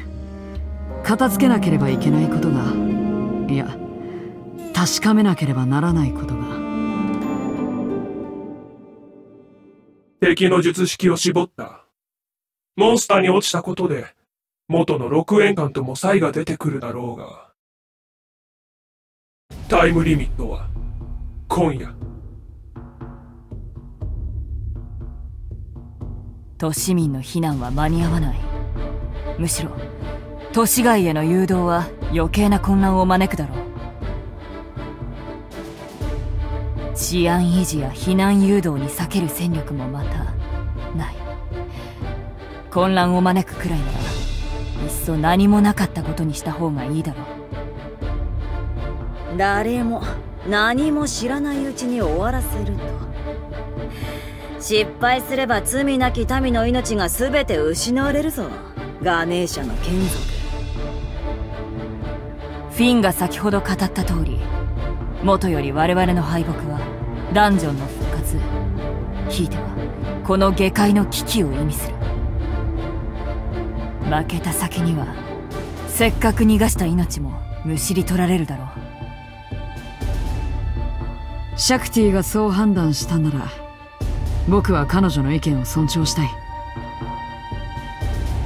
Speaker 6: 片付けなければいけないことが。いや確かめなければならないことが
Speaker 12: 敵の術式を絞った。モンスターに落ちたことで元の6円間とも差異が出てくるだろうが。タイムリミットは今夜。
Speaker 7: 都市民の避難は間に合わない。むしろ都市外への誘導は余計な混乱を招くだろう。治安維持や避難誘導に避ける戦力もまたない。混乱を招くくらいならいっそ何もなかったことにした方がいいだろ
Speaker 26: う。誰も何も知らないうちに終わらせると。失敗すれば罪なき民の命が全て失われるぞ。ガネーシャの眷属。
Speaker 7: フィンが先ほど語った通り元より我々の敗北はダンジョンの復活。ひいてはこの下界の危機を意味する。負けた先にはせっかく逃がした命もむしり取られるだろ
Speaker 6: う。シャクティがそう判断したなら僕は彼女の意見を尊重したい。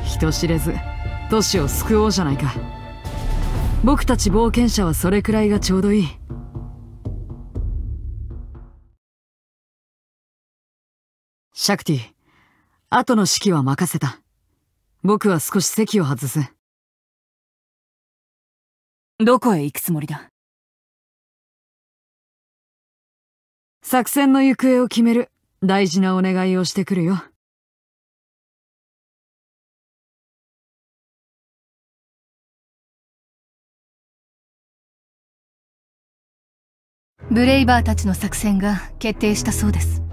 Speaker 6: 人知れず都市を救おうじゃないか。僕たち冒険者はそれくらいがちょうどいい。シャクティ後の指揮は任せた。僕は少し席を外す。
Speaker 7: どこへ行くつもりだ？
Speaker 6: 作戦の行方を決める。大事なお願いをしてくるよ。
Speaker 10: ブレイバーたちの作戦が決定したそうです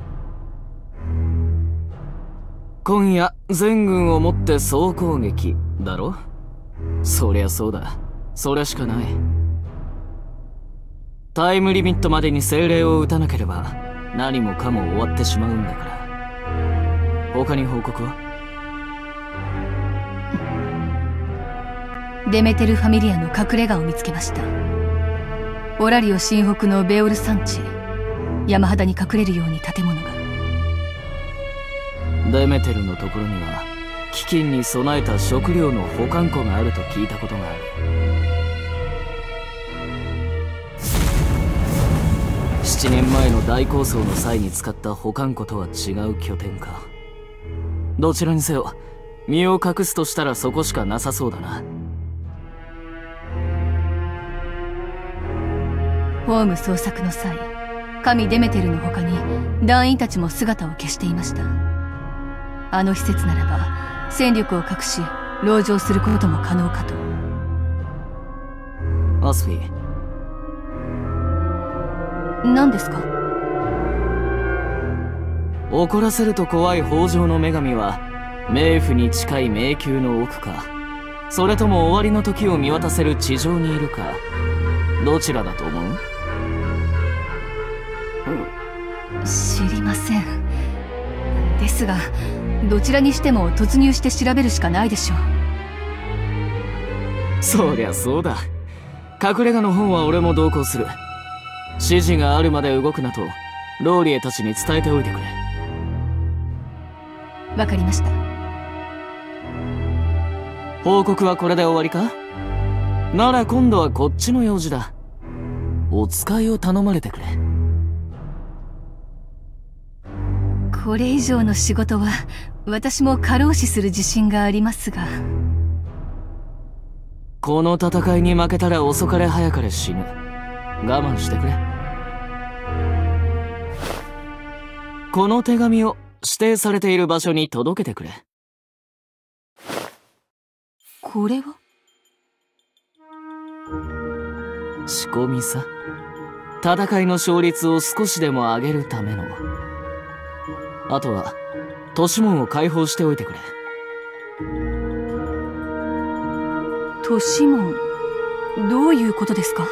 Speaker 5: 今夜全軍をもって総攻撃。だろ？そりゃそうだ。それしかない。タイムリミットまでに精霊を打たなければ何もかも終わってしまうんだから。他に報告は？
Speaker 10: デメテルファミリアの隠れ家を見つけました。オラリオ新北のベオル山地山肌に隠れるように建物が。
Speaker 5: デメテルのところには飢饉に備えた食料の保管庫があると聞いたことがある。7年前の大抗争の際に使った保管庫とは違う拠点か。どちらにせよ身を隠すとしたらそこしかなさそうだな。
Speaker 10: ホーム捜索の際神デメテルの他に団員たちも姿を消していました。あの施設ならば戦力を隠し籠城することも可能かと。
Speaker 5: アスフィ
Speaker 10: 何ですか？
Speaker 5: 怒らせると怖い北条の女神は冥府に近い迷宮の奥かそれとも終わりの時を見渡せる地上にいるかどちらだと思う？
Speaker 10: 知りません。ですがどちらにしても突入して調べるしかないでしょ
Speaker 5: う。そりゃそうだ。隠れ家の方は俺も同行する。指示があるまで動くなとローリエたちに伝えておいてくれ。
Speaker 10: わかりました。
Speaker 5: 報告はこれで終わりか？なら今度はこっちの用事だ。お使いを頼まれてくれ。
Speaker 10: これ以上の仕事は私も過労死する自信がありますが。
Speaker 5: この戦いに負けたら遅かれ早かれ死ぬ。我慢してくれ。この手紙を指定されている場所に届けてくれ。
Speaker 10: これは？
Speaker 5: 仕込みさ。戦いの勝率を少しでも上げるための。あとは都市門を開放しておいてくれ。
Speaker 10: 都市門どういうことですか？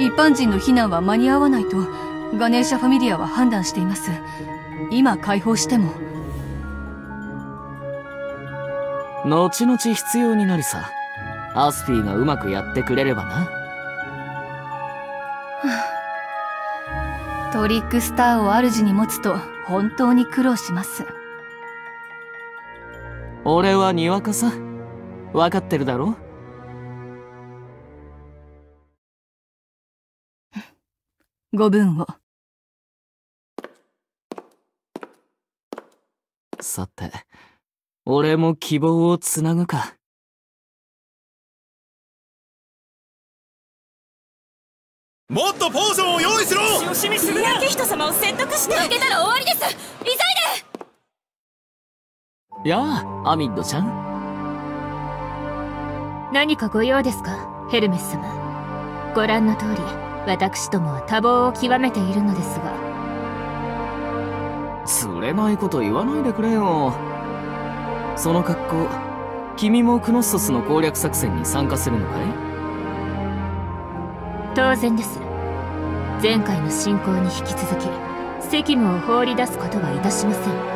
Speaker 10: 一般人の避難は間に合わないとガネーシャファミリアは判断しています。今解放しても。
Speaker 5: 後々必要になるさアスフィーがうまくやってくれればな。
Speaker 10: トリックスターを主に持つと本当に苦労します
Speaker 5: 俺はにわかさ。分かってるだろ？
Speaker 10: ご分を。
Speaker 5: さて俺も希望をつなぐか。
Speaker 14: もっとポーションを用意しろ！
Speaker 9: しみす。るな人様を説得して負けたら終わりです。急い
Speaker 5: でやあアミッドちゃん。
Speaker 9: 何かご用ですかヘルメス様。ご覧の通り私どもは多忙を極めているのですが。
Speaker 5: 釣れないこと言わないでくれよ。その格好君もクノッソスの攻略作戦に参加するのかい？
Speaker 9: 当然です。前回の進行に引き続き責務を放り出すことはいたしません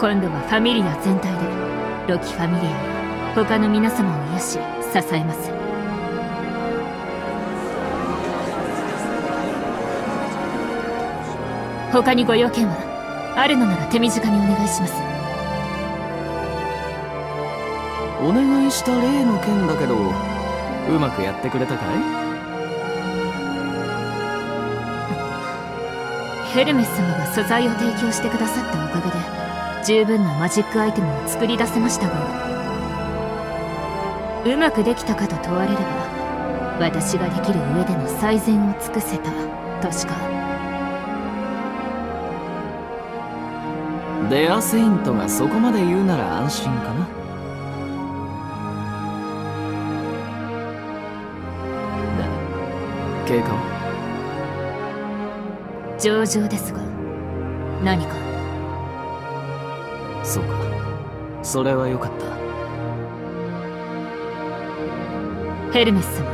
Speaker 9: 今度はファミリア全体でロキファミリアや他の皆様を癒し支えます。他にご用件はあるのなら手短にお願いします。
Speaker 5: お願いした例の件だけどうまくやってくれたかい？
Speaker 9: ヘルメス様が素材を提供してくださったおかげで十分なマジックアイテムを作り出せましたがうまくできたかと問われれば私ができる上での最善を尽くせたとしか。
Speaker 5: デアセイントがそこまで言うなら安心かな。経過は？
Speaker 9: 上々ですが何か
Speaker 5: それはよかった。
Speaker 9: ヘルメス様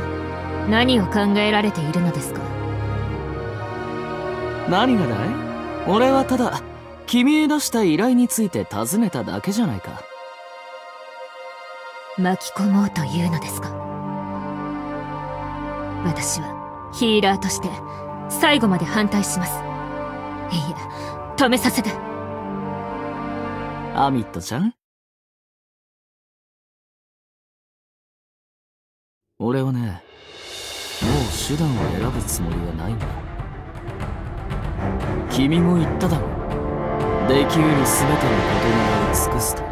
Speaker 9: 何を考えられているのですか？
Speaker 5: 何がだい？俺はただ君へ出した依頼について尋ねただけじゃないか。
Speaker 9: 巻き込もうというのですか？私はヒーラーとして最後まで反対します。いいえ止めさせて。
Speaker 5: アミットちゃん？俺はねもう手段を選ぶつもりはないんだ。君も言っただろできうる全てのことに尽くすと。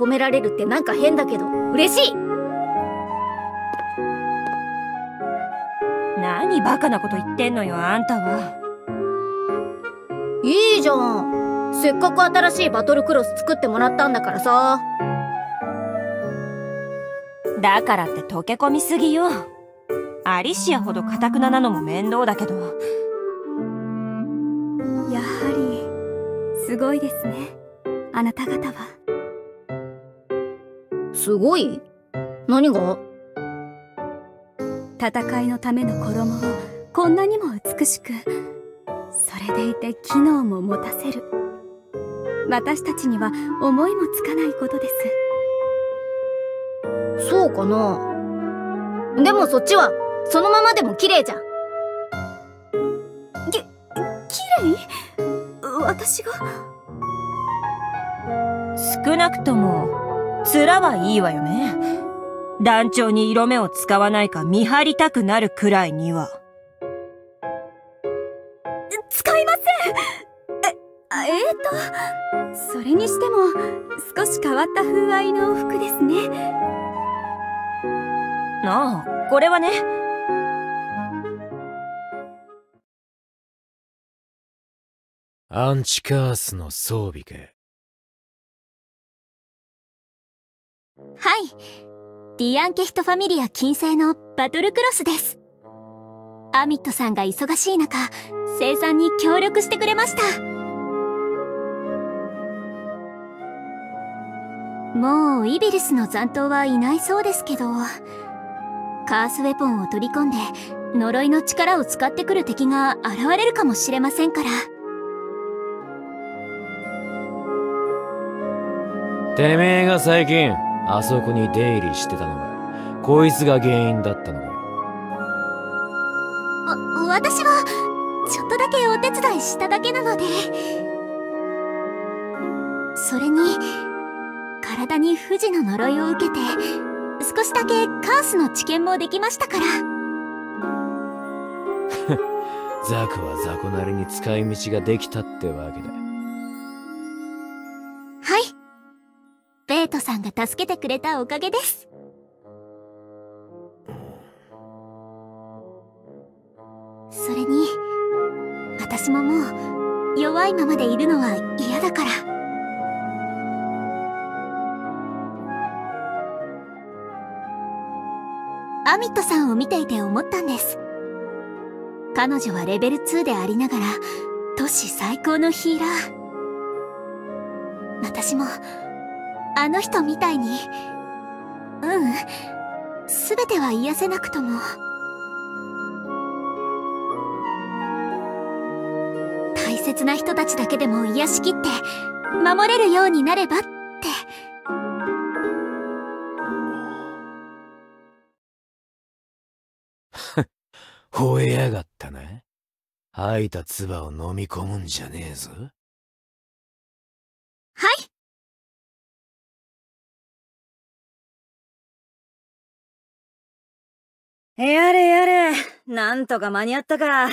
Speaker 21: 褒められるってなんか変だけど嬉しい
Speaker 27: 何バカなこと言ってんのよあんたは。
Speaker 21: いいじゃんせっかく新しいバトルクロス作ってもらったんだからさ
Speaker 27: だからって溶け込みすぎよ。アリシアほどカタクナなのも面倒だけど。
Speaker 23: やはりすごいですねあなた方は
Speaker 21: すごい？何が？
Speaker 23: 戦いのための衣をこんなにも美しくそれでいて機能も持たせる。私たちには思いもつかないことです。
Speaker 21: そうかな？でもそっちはそのままでも綺麗じゃん。
Speaker 23: き綺麗？私が？
Speaker 27: 少なくとも、面はいいわよね。団長に色目を使わないか見張りたくなるくらいには。
Speaker 23: 使いませんえあえーとそれにしても少し変わった風合いの服ですね
Speaker 27: ああ、これはね。
Speaker 4: アンチ・カースの装備か。
Speaker 19: はいディアンケヒトファミリア謹製のバトルクロスです。アミッドさんが忙しい中、生産に協力してくれました。もうイビリスの残党はいないそうですけど、カースウェポンを取り込んで、呪いの力を使ってくる敵が現れるかもしれませんから。
Speaker 4: てめえが最近、あそこに出入りしてたのが、こいつが原因だったのかよ。
Speaker 19: あ私は、ちょっとだけお手伝いしただけなので。それに、体に不治の呪いを受けて、少しだけカースの知見もできましたから。
Speaker 4: ザクはザコなりに使い道ができたってわけだ。
Speaker 19: が助けてくれたおかげです。それに、私ももう、弱いままでいるのは嫌だから。アミットさんを見ていて思ったんです。彼女はレベル2でありながら、都市最高のヒーラー。私も、あの人みたいに、うん、すべては癒せなくとも、大切な人たちだけでも癒しきって、守れるようになればって。
Speaker 4: 吠えやがったな。吐いた唾を飲み込むんじゃねえぞ。
Speaker 26: やれやれ、なんとか間に合ったか。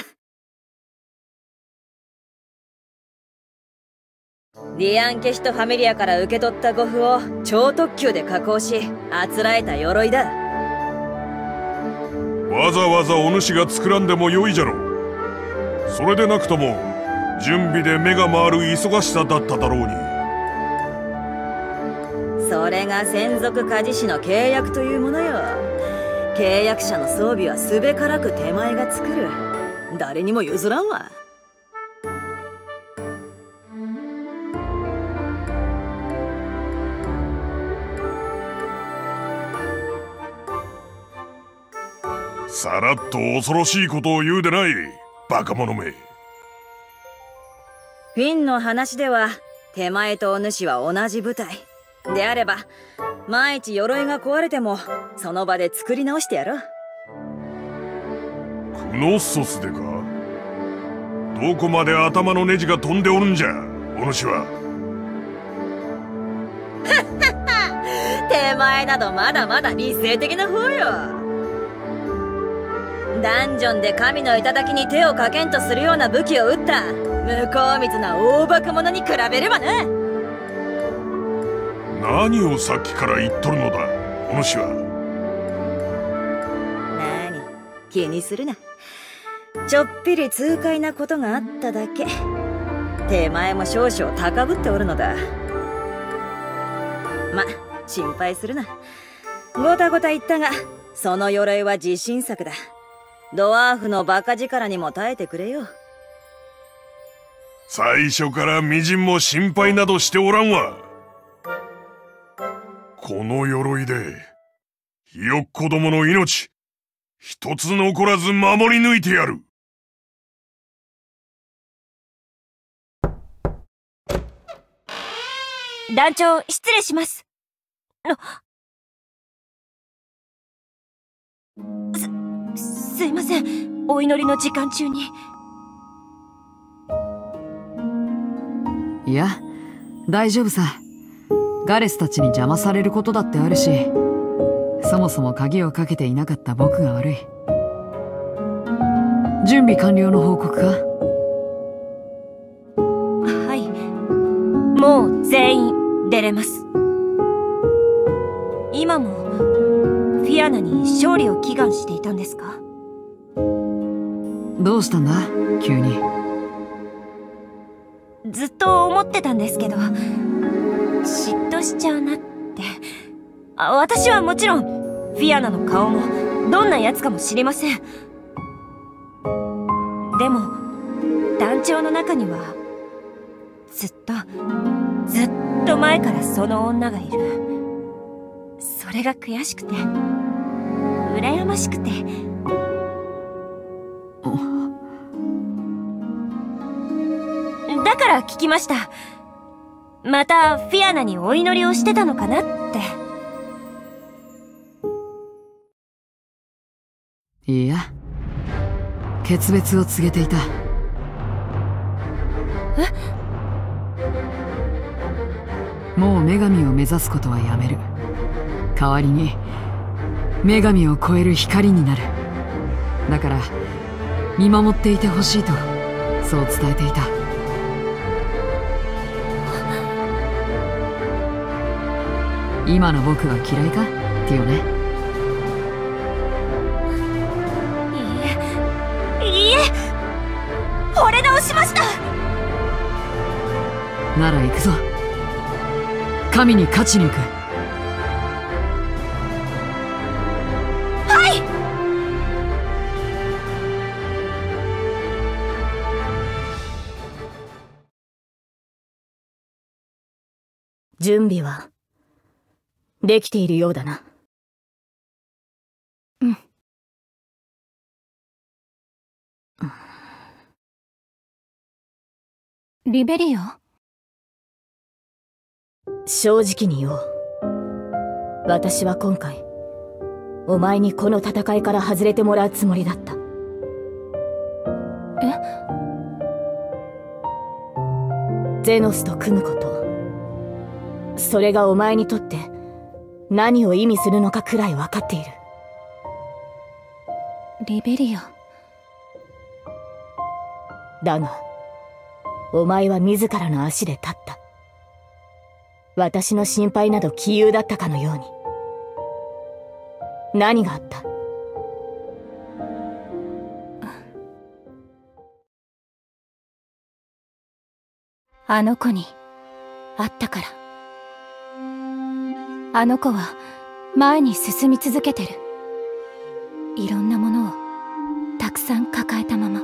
Speaker 26: ディアンケヒトファミリアから受け取った護符を超特急で加工し、あつらえた鎧だ。
Speaker 8: わざわざお主が作らんでもよいじゃろそれでなくとも準備で目が回る忙しさだっただろうに
Speaker 26: それが専属鍛冶師の契約というものよ。契約者の装備はすべからく手前が作る。誰にも譲らんわ。
Speaker 8: さらっと恐ろしいことを言うでないバカ者め
Speaker 26: フィンの話では、手前とお主は同じ部隊。であれば、万一鎧が壊れても、その場で作り直してやろう。
Speaker 8: クノッソスでか？どこまで頭のネジが飛んでおるんじゃ？お主は。
Speaker 26: 手前などまだまだ理性的な方よ。ダンジョンで神の頂に手をかけんとするような武器を撃った向こう水な大化け者に比べればな
Speaker 8: 何をさっきから言っとるのだ？お主は。
Speaker 26: 何？気にするな。ちょっぴり痛快なことがあっただけ。手前も少々高ぶっておるのだ。ま心配するな。ごたごた言ったがその鎧は自信作だ。ドワーフのバカ力にも耐えてくれよ。
Speaker 8: 最初からみじんも心配などしておらんわこの鎧でひよっこどもの命一つ残らず守り抜いてやる。
Speaker 1: 団長失礼します。すすいません。お祈りの時間中に。
Speaker 6: いや大丈夫さガレスたちに邪魔されることだってあるしそもそも鍵をかけていなかった僕が悪い。準備完了の報告か？
Speaker 1: はい。もう全員出れます。今もフィアナに勝利を祈願していたんですか？
Speaker 6: どうしたんだ？急に。
Speaker 1: ずっと思ってたんですけど嫉妬しちゃうなって。私はもちろんフィアナの顔もどんな奴かも知りません。でも団長の中にはずっとずっと前からその女がいる。それが悔しくて羨ましくて。だから聞きました。またフィアナにお祈りをしてたのかなって。
Speaker 6: いや。決別を告げていた。もう女神を目指すことはやめる。代わりに女神を超える光になる。だから見守っていてほしいとそう伝えていた今の僕は嫌いか？ティオネ
Speaker 1: いいえ。惚れ直しました。
Speaker 6: なら行くぞ。神に勝ちに行く。
Speaker 1: はい。
Speaker 7: 準備は？できているようだな。
Speaker 2: うん。リベリア
Speaker 7: 正直に言おう。私は今回お前にこの戦いから外れてもらうつもりだった。
Speaker 2: え？
Speaker 7: ゼノスと組むこと。それがお前にとって何を意味するのかくらい分かっている。
Speaker 2: リベリア。
Speaker 7: だがお前は自らの足で立った。私の心配など杞憂だったかのように。何があった？
Speaker 2: あの子に会ったからあの子は前に進み続けてる。いろんなものをたくさん抱えたまま。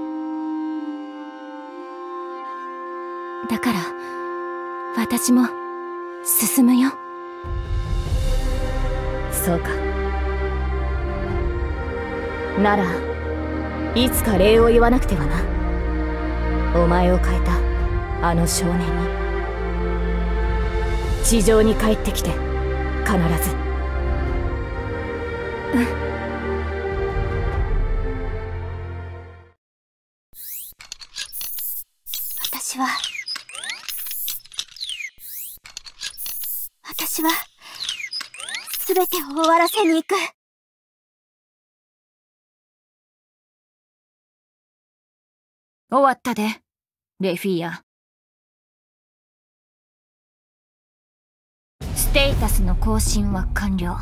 Speaker 2: だから私も進むよ。
Speaker 7: そうか。ならいつか礼を言わなくてはな。お前を変えたあの少年に。地上に帰ってきて。必ず。
Speaker 2: うん。
Speaker 19: 私は。私は。全てを終わらせに行く。
Speaker 9: 終わったでレフィアテータスの更新は完了。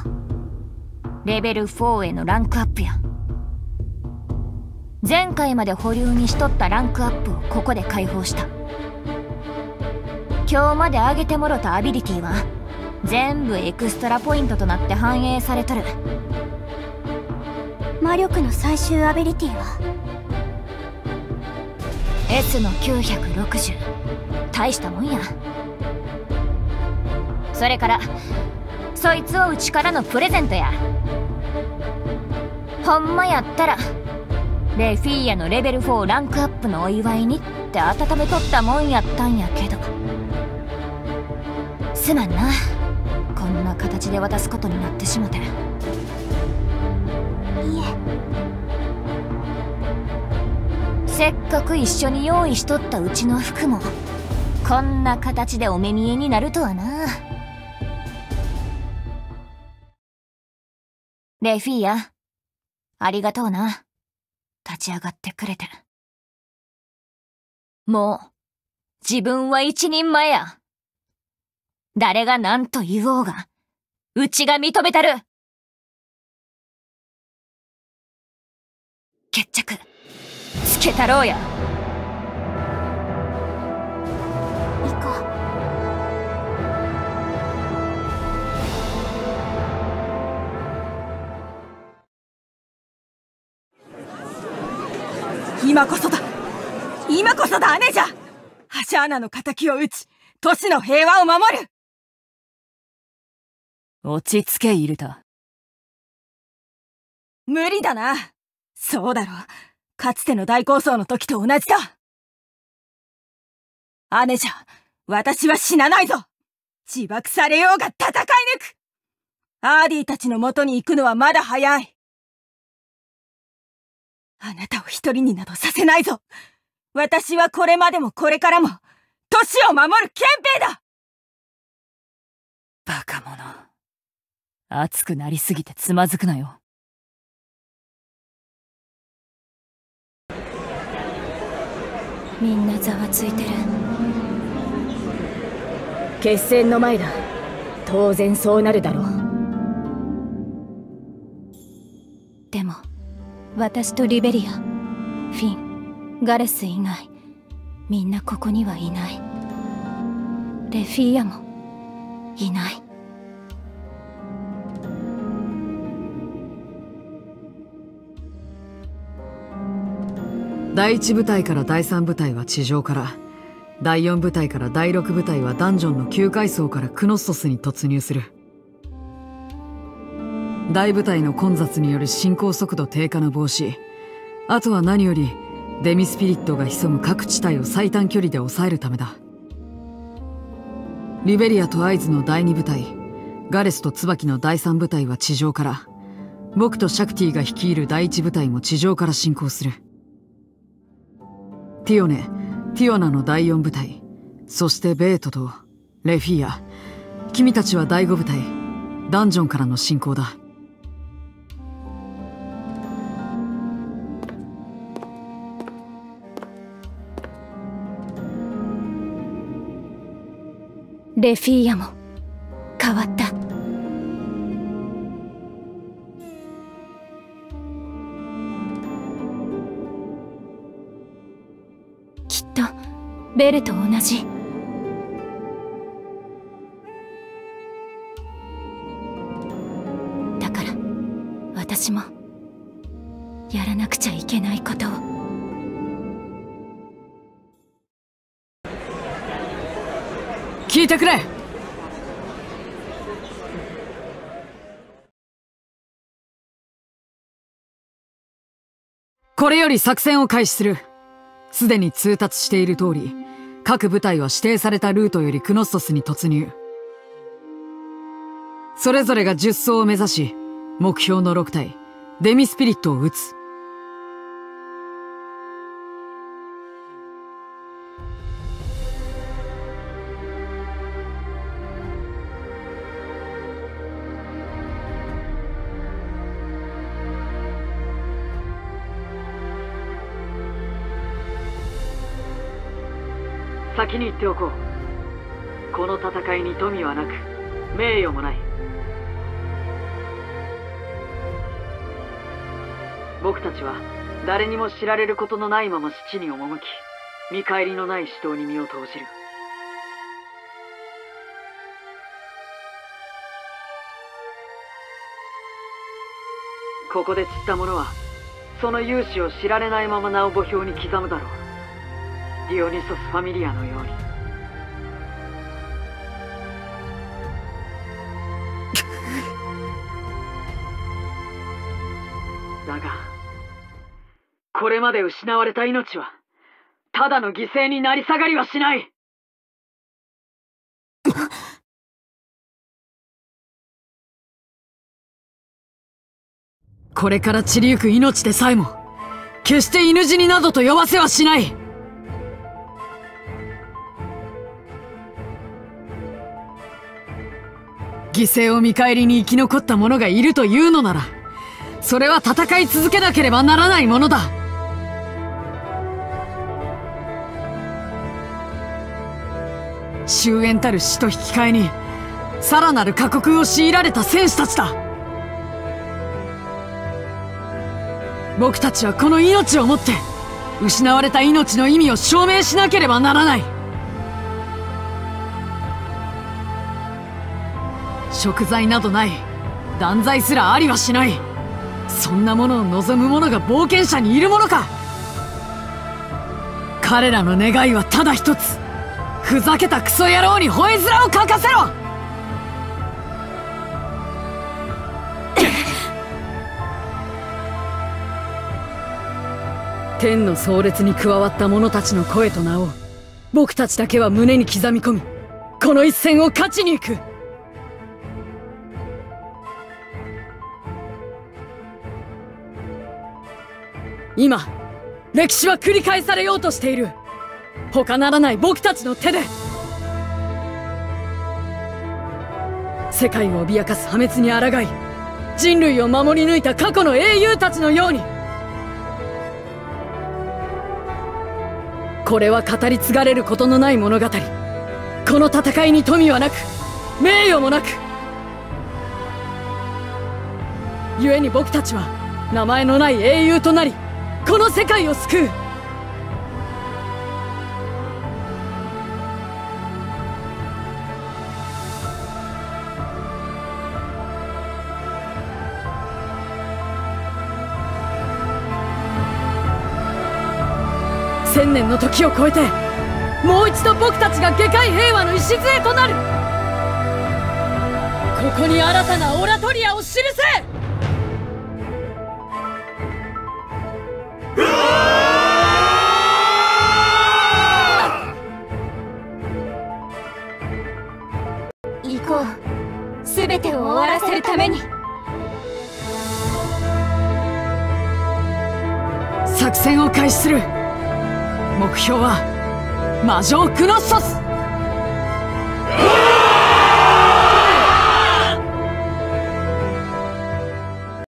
Speaker 9: レベル4へのランクアップや。前回まで保留にしとったランクアップをここで解放した。今日まで上げてもろたアビリティは、全部エクストラポイントとなって反映されとる。
Speaker 19: 魔力の最終アビリティは
Speaker 9: ？S の960大したもんやそれからそいつをうちからのプレゼントや。ほんまやったらレフィーヤのレベル4ランクアップのお祝いにって温めとったもんやったんやけど。すまんな。こんな形で渡すことになってしもて。い
Speaker 19: え。
Speaker 9: せっかく一緒に用意しとったうちの服もこんな形でお目見えになるとはなレフィーヤありがとうな。立ち上がってくれて。もう自分は一人前や。誰が何と言おうがうちが認めたる。決着つけたろうや。
Speaker 28: 今こそだ。今こそだ姉じゃ。ハシャーナの仇を討ち都市の平和を守る。
Speaker 1: 落ち着けイルタ。
Speaker 28: 無理だな。そうだろかつての大抗争の時と同じだ。姉じゃ私は死なないぞ。自爆されようが戦い抜く。アーディたちの元に行くのはまだ早いあなたを一人になどさせないぞ。私はこれまでもこれからも都市を守る憲兵だ。
Speaker 1: バカ者。熱くなりすぎてつまずくなよ。
Speaker 7: みんなざわついてる。決戦の前だ。当然そうなるだろう。
Speaker 19: でも私とリベリアフィンガレス以外みんなここにはいない。レフィーヤもいない。
Speaker 6: 第1部隊から第3部隊は地上から第4部隊から第6部隊はダンジョンの9階層からクノッソスに突入する。大部隊の混雑による進行速度低下の防止。あとは何よりデミスピリットが潜む各地帯を最短距離で抑えるためだ。リベリアと合図の第2部隊ガレスと椿の第3部隊は地上から。僕とシャクティが率いる第1部隊も地上から進行する。ティオネ、ティオナの第4部隊、そしてベートとレフィア、君たちは第5部隊、ダンジョンからの進行だ。
Speaker 19: レフィーヤも変わった。きっとベルと同じ。
Speaker 6: てくれこれより作戦を開始する。すでに通達している通り、各部隊は指定されたルートよりクノッソスに突入。それぞれが10走を目指し、目標の6体、デミスピリットを撃つ。に言っておこう。この戦いに富はなく名誉もない。僕たちは誰にも知られることのないまま父に赴き見返りのない死闘に身を投じる。ここで散った者はその勇姿を知られないまま名を墓標に刻むだろう。ディオニソス・ファミリアのように。だがこれまで失われた命はただの犠牲になり下がりはしない。これから散りゆく命でさえも決して犬死になどと呼ばせはしない。犠牲を見返りに生き残った者がいるというのならそれは戦い続けなければならないものだ。終焉たる死と引き換えにさらなる過酷を強いられた戦士たちだ。僕たちはこの命をもって失われた命の意味を証明しなければならない。食材などない断罪すらありはしない。そんなものを望む者が冒険者にいるものか。彼らの願いはただ一つ。ふざけたクソ野郎に吠え面をかかせろ。天の壮烈に加わった者たちの声と名を僕たちだけは胸に刻み込みこの一戦を勝ちに行く今歴史は繰り返されようとしている。他ならない僕たちの手で。世界を脅かす破滅に抗い人類を守り抜いた過去の英雄たちのように。これは語り継がれることのない物語。この戦いに富はなく名誉もなく。故に僕たちは名前のない英雄となりこの世界を救う。千年の時を超えてもう一度僕たちが下界平和の礎となる。ここに新たなオラトリアを記せ。
Speaker 19: 行こう。全てを終わらせるために。
Speaker 6: 作戦を開始する。目標は魔城クノッソス。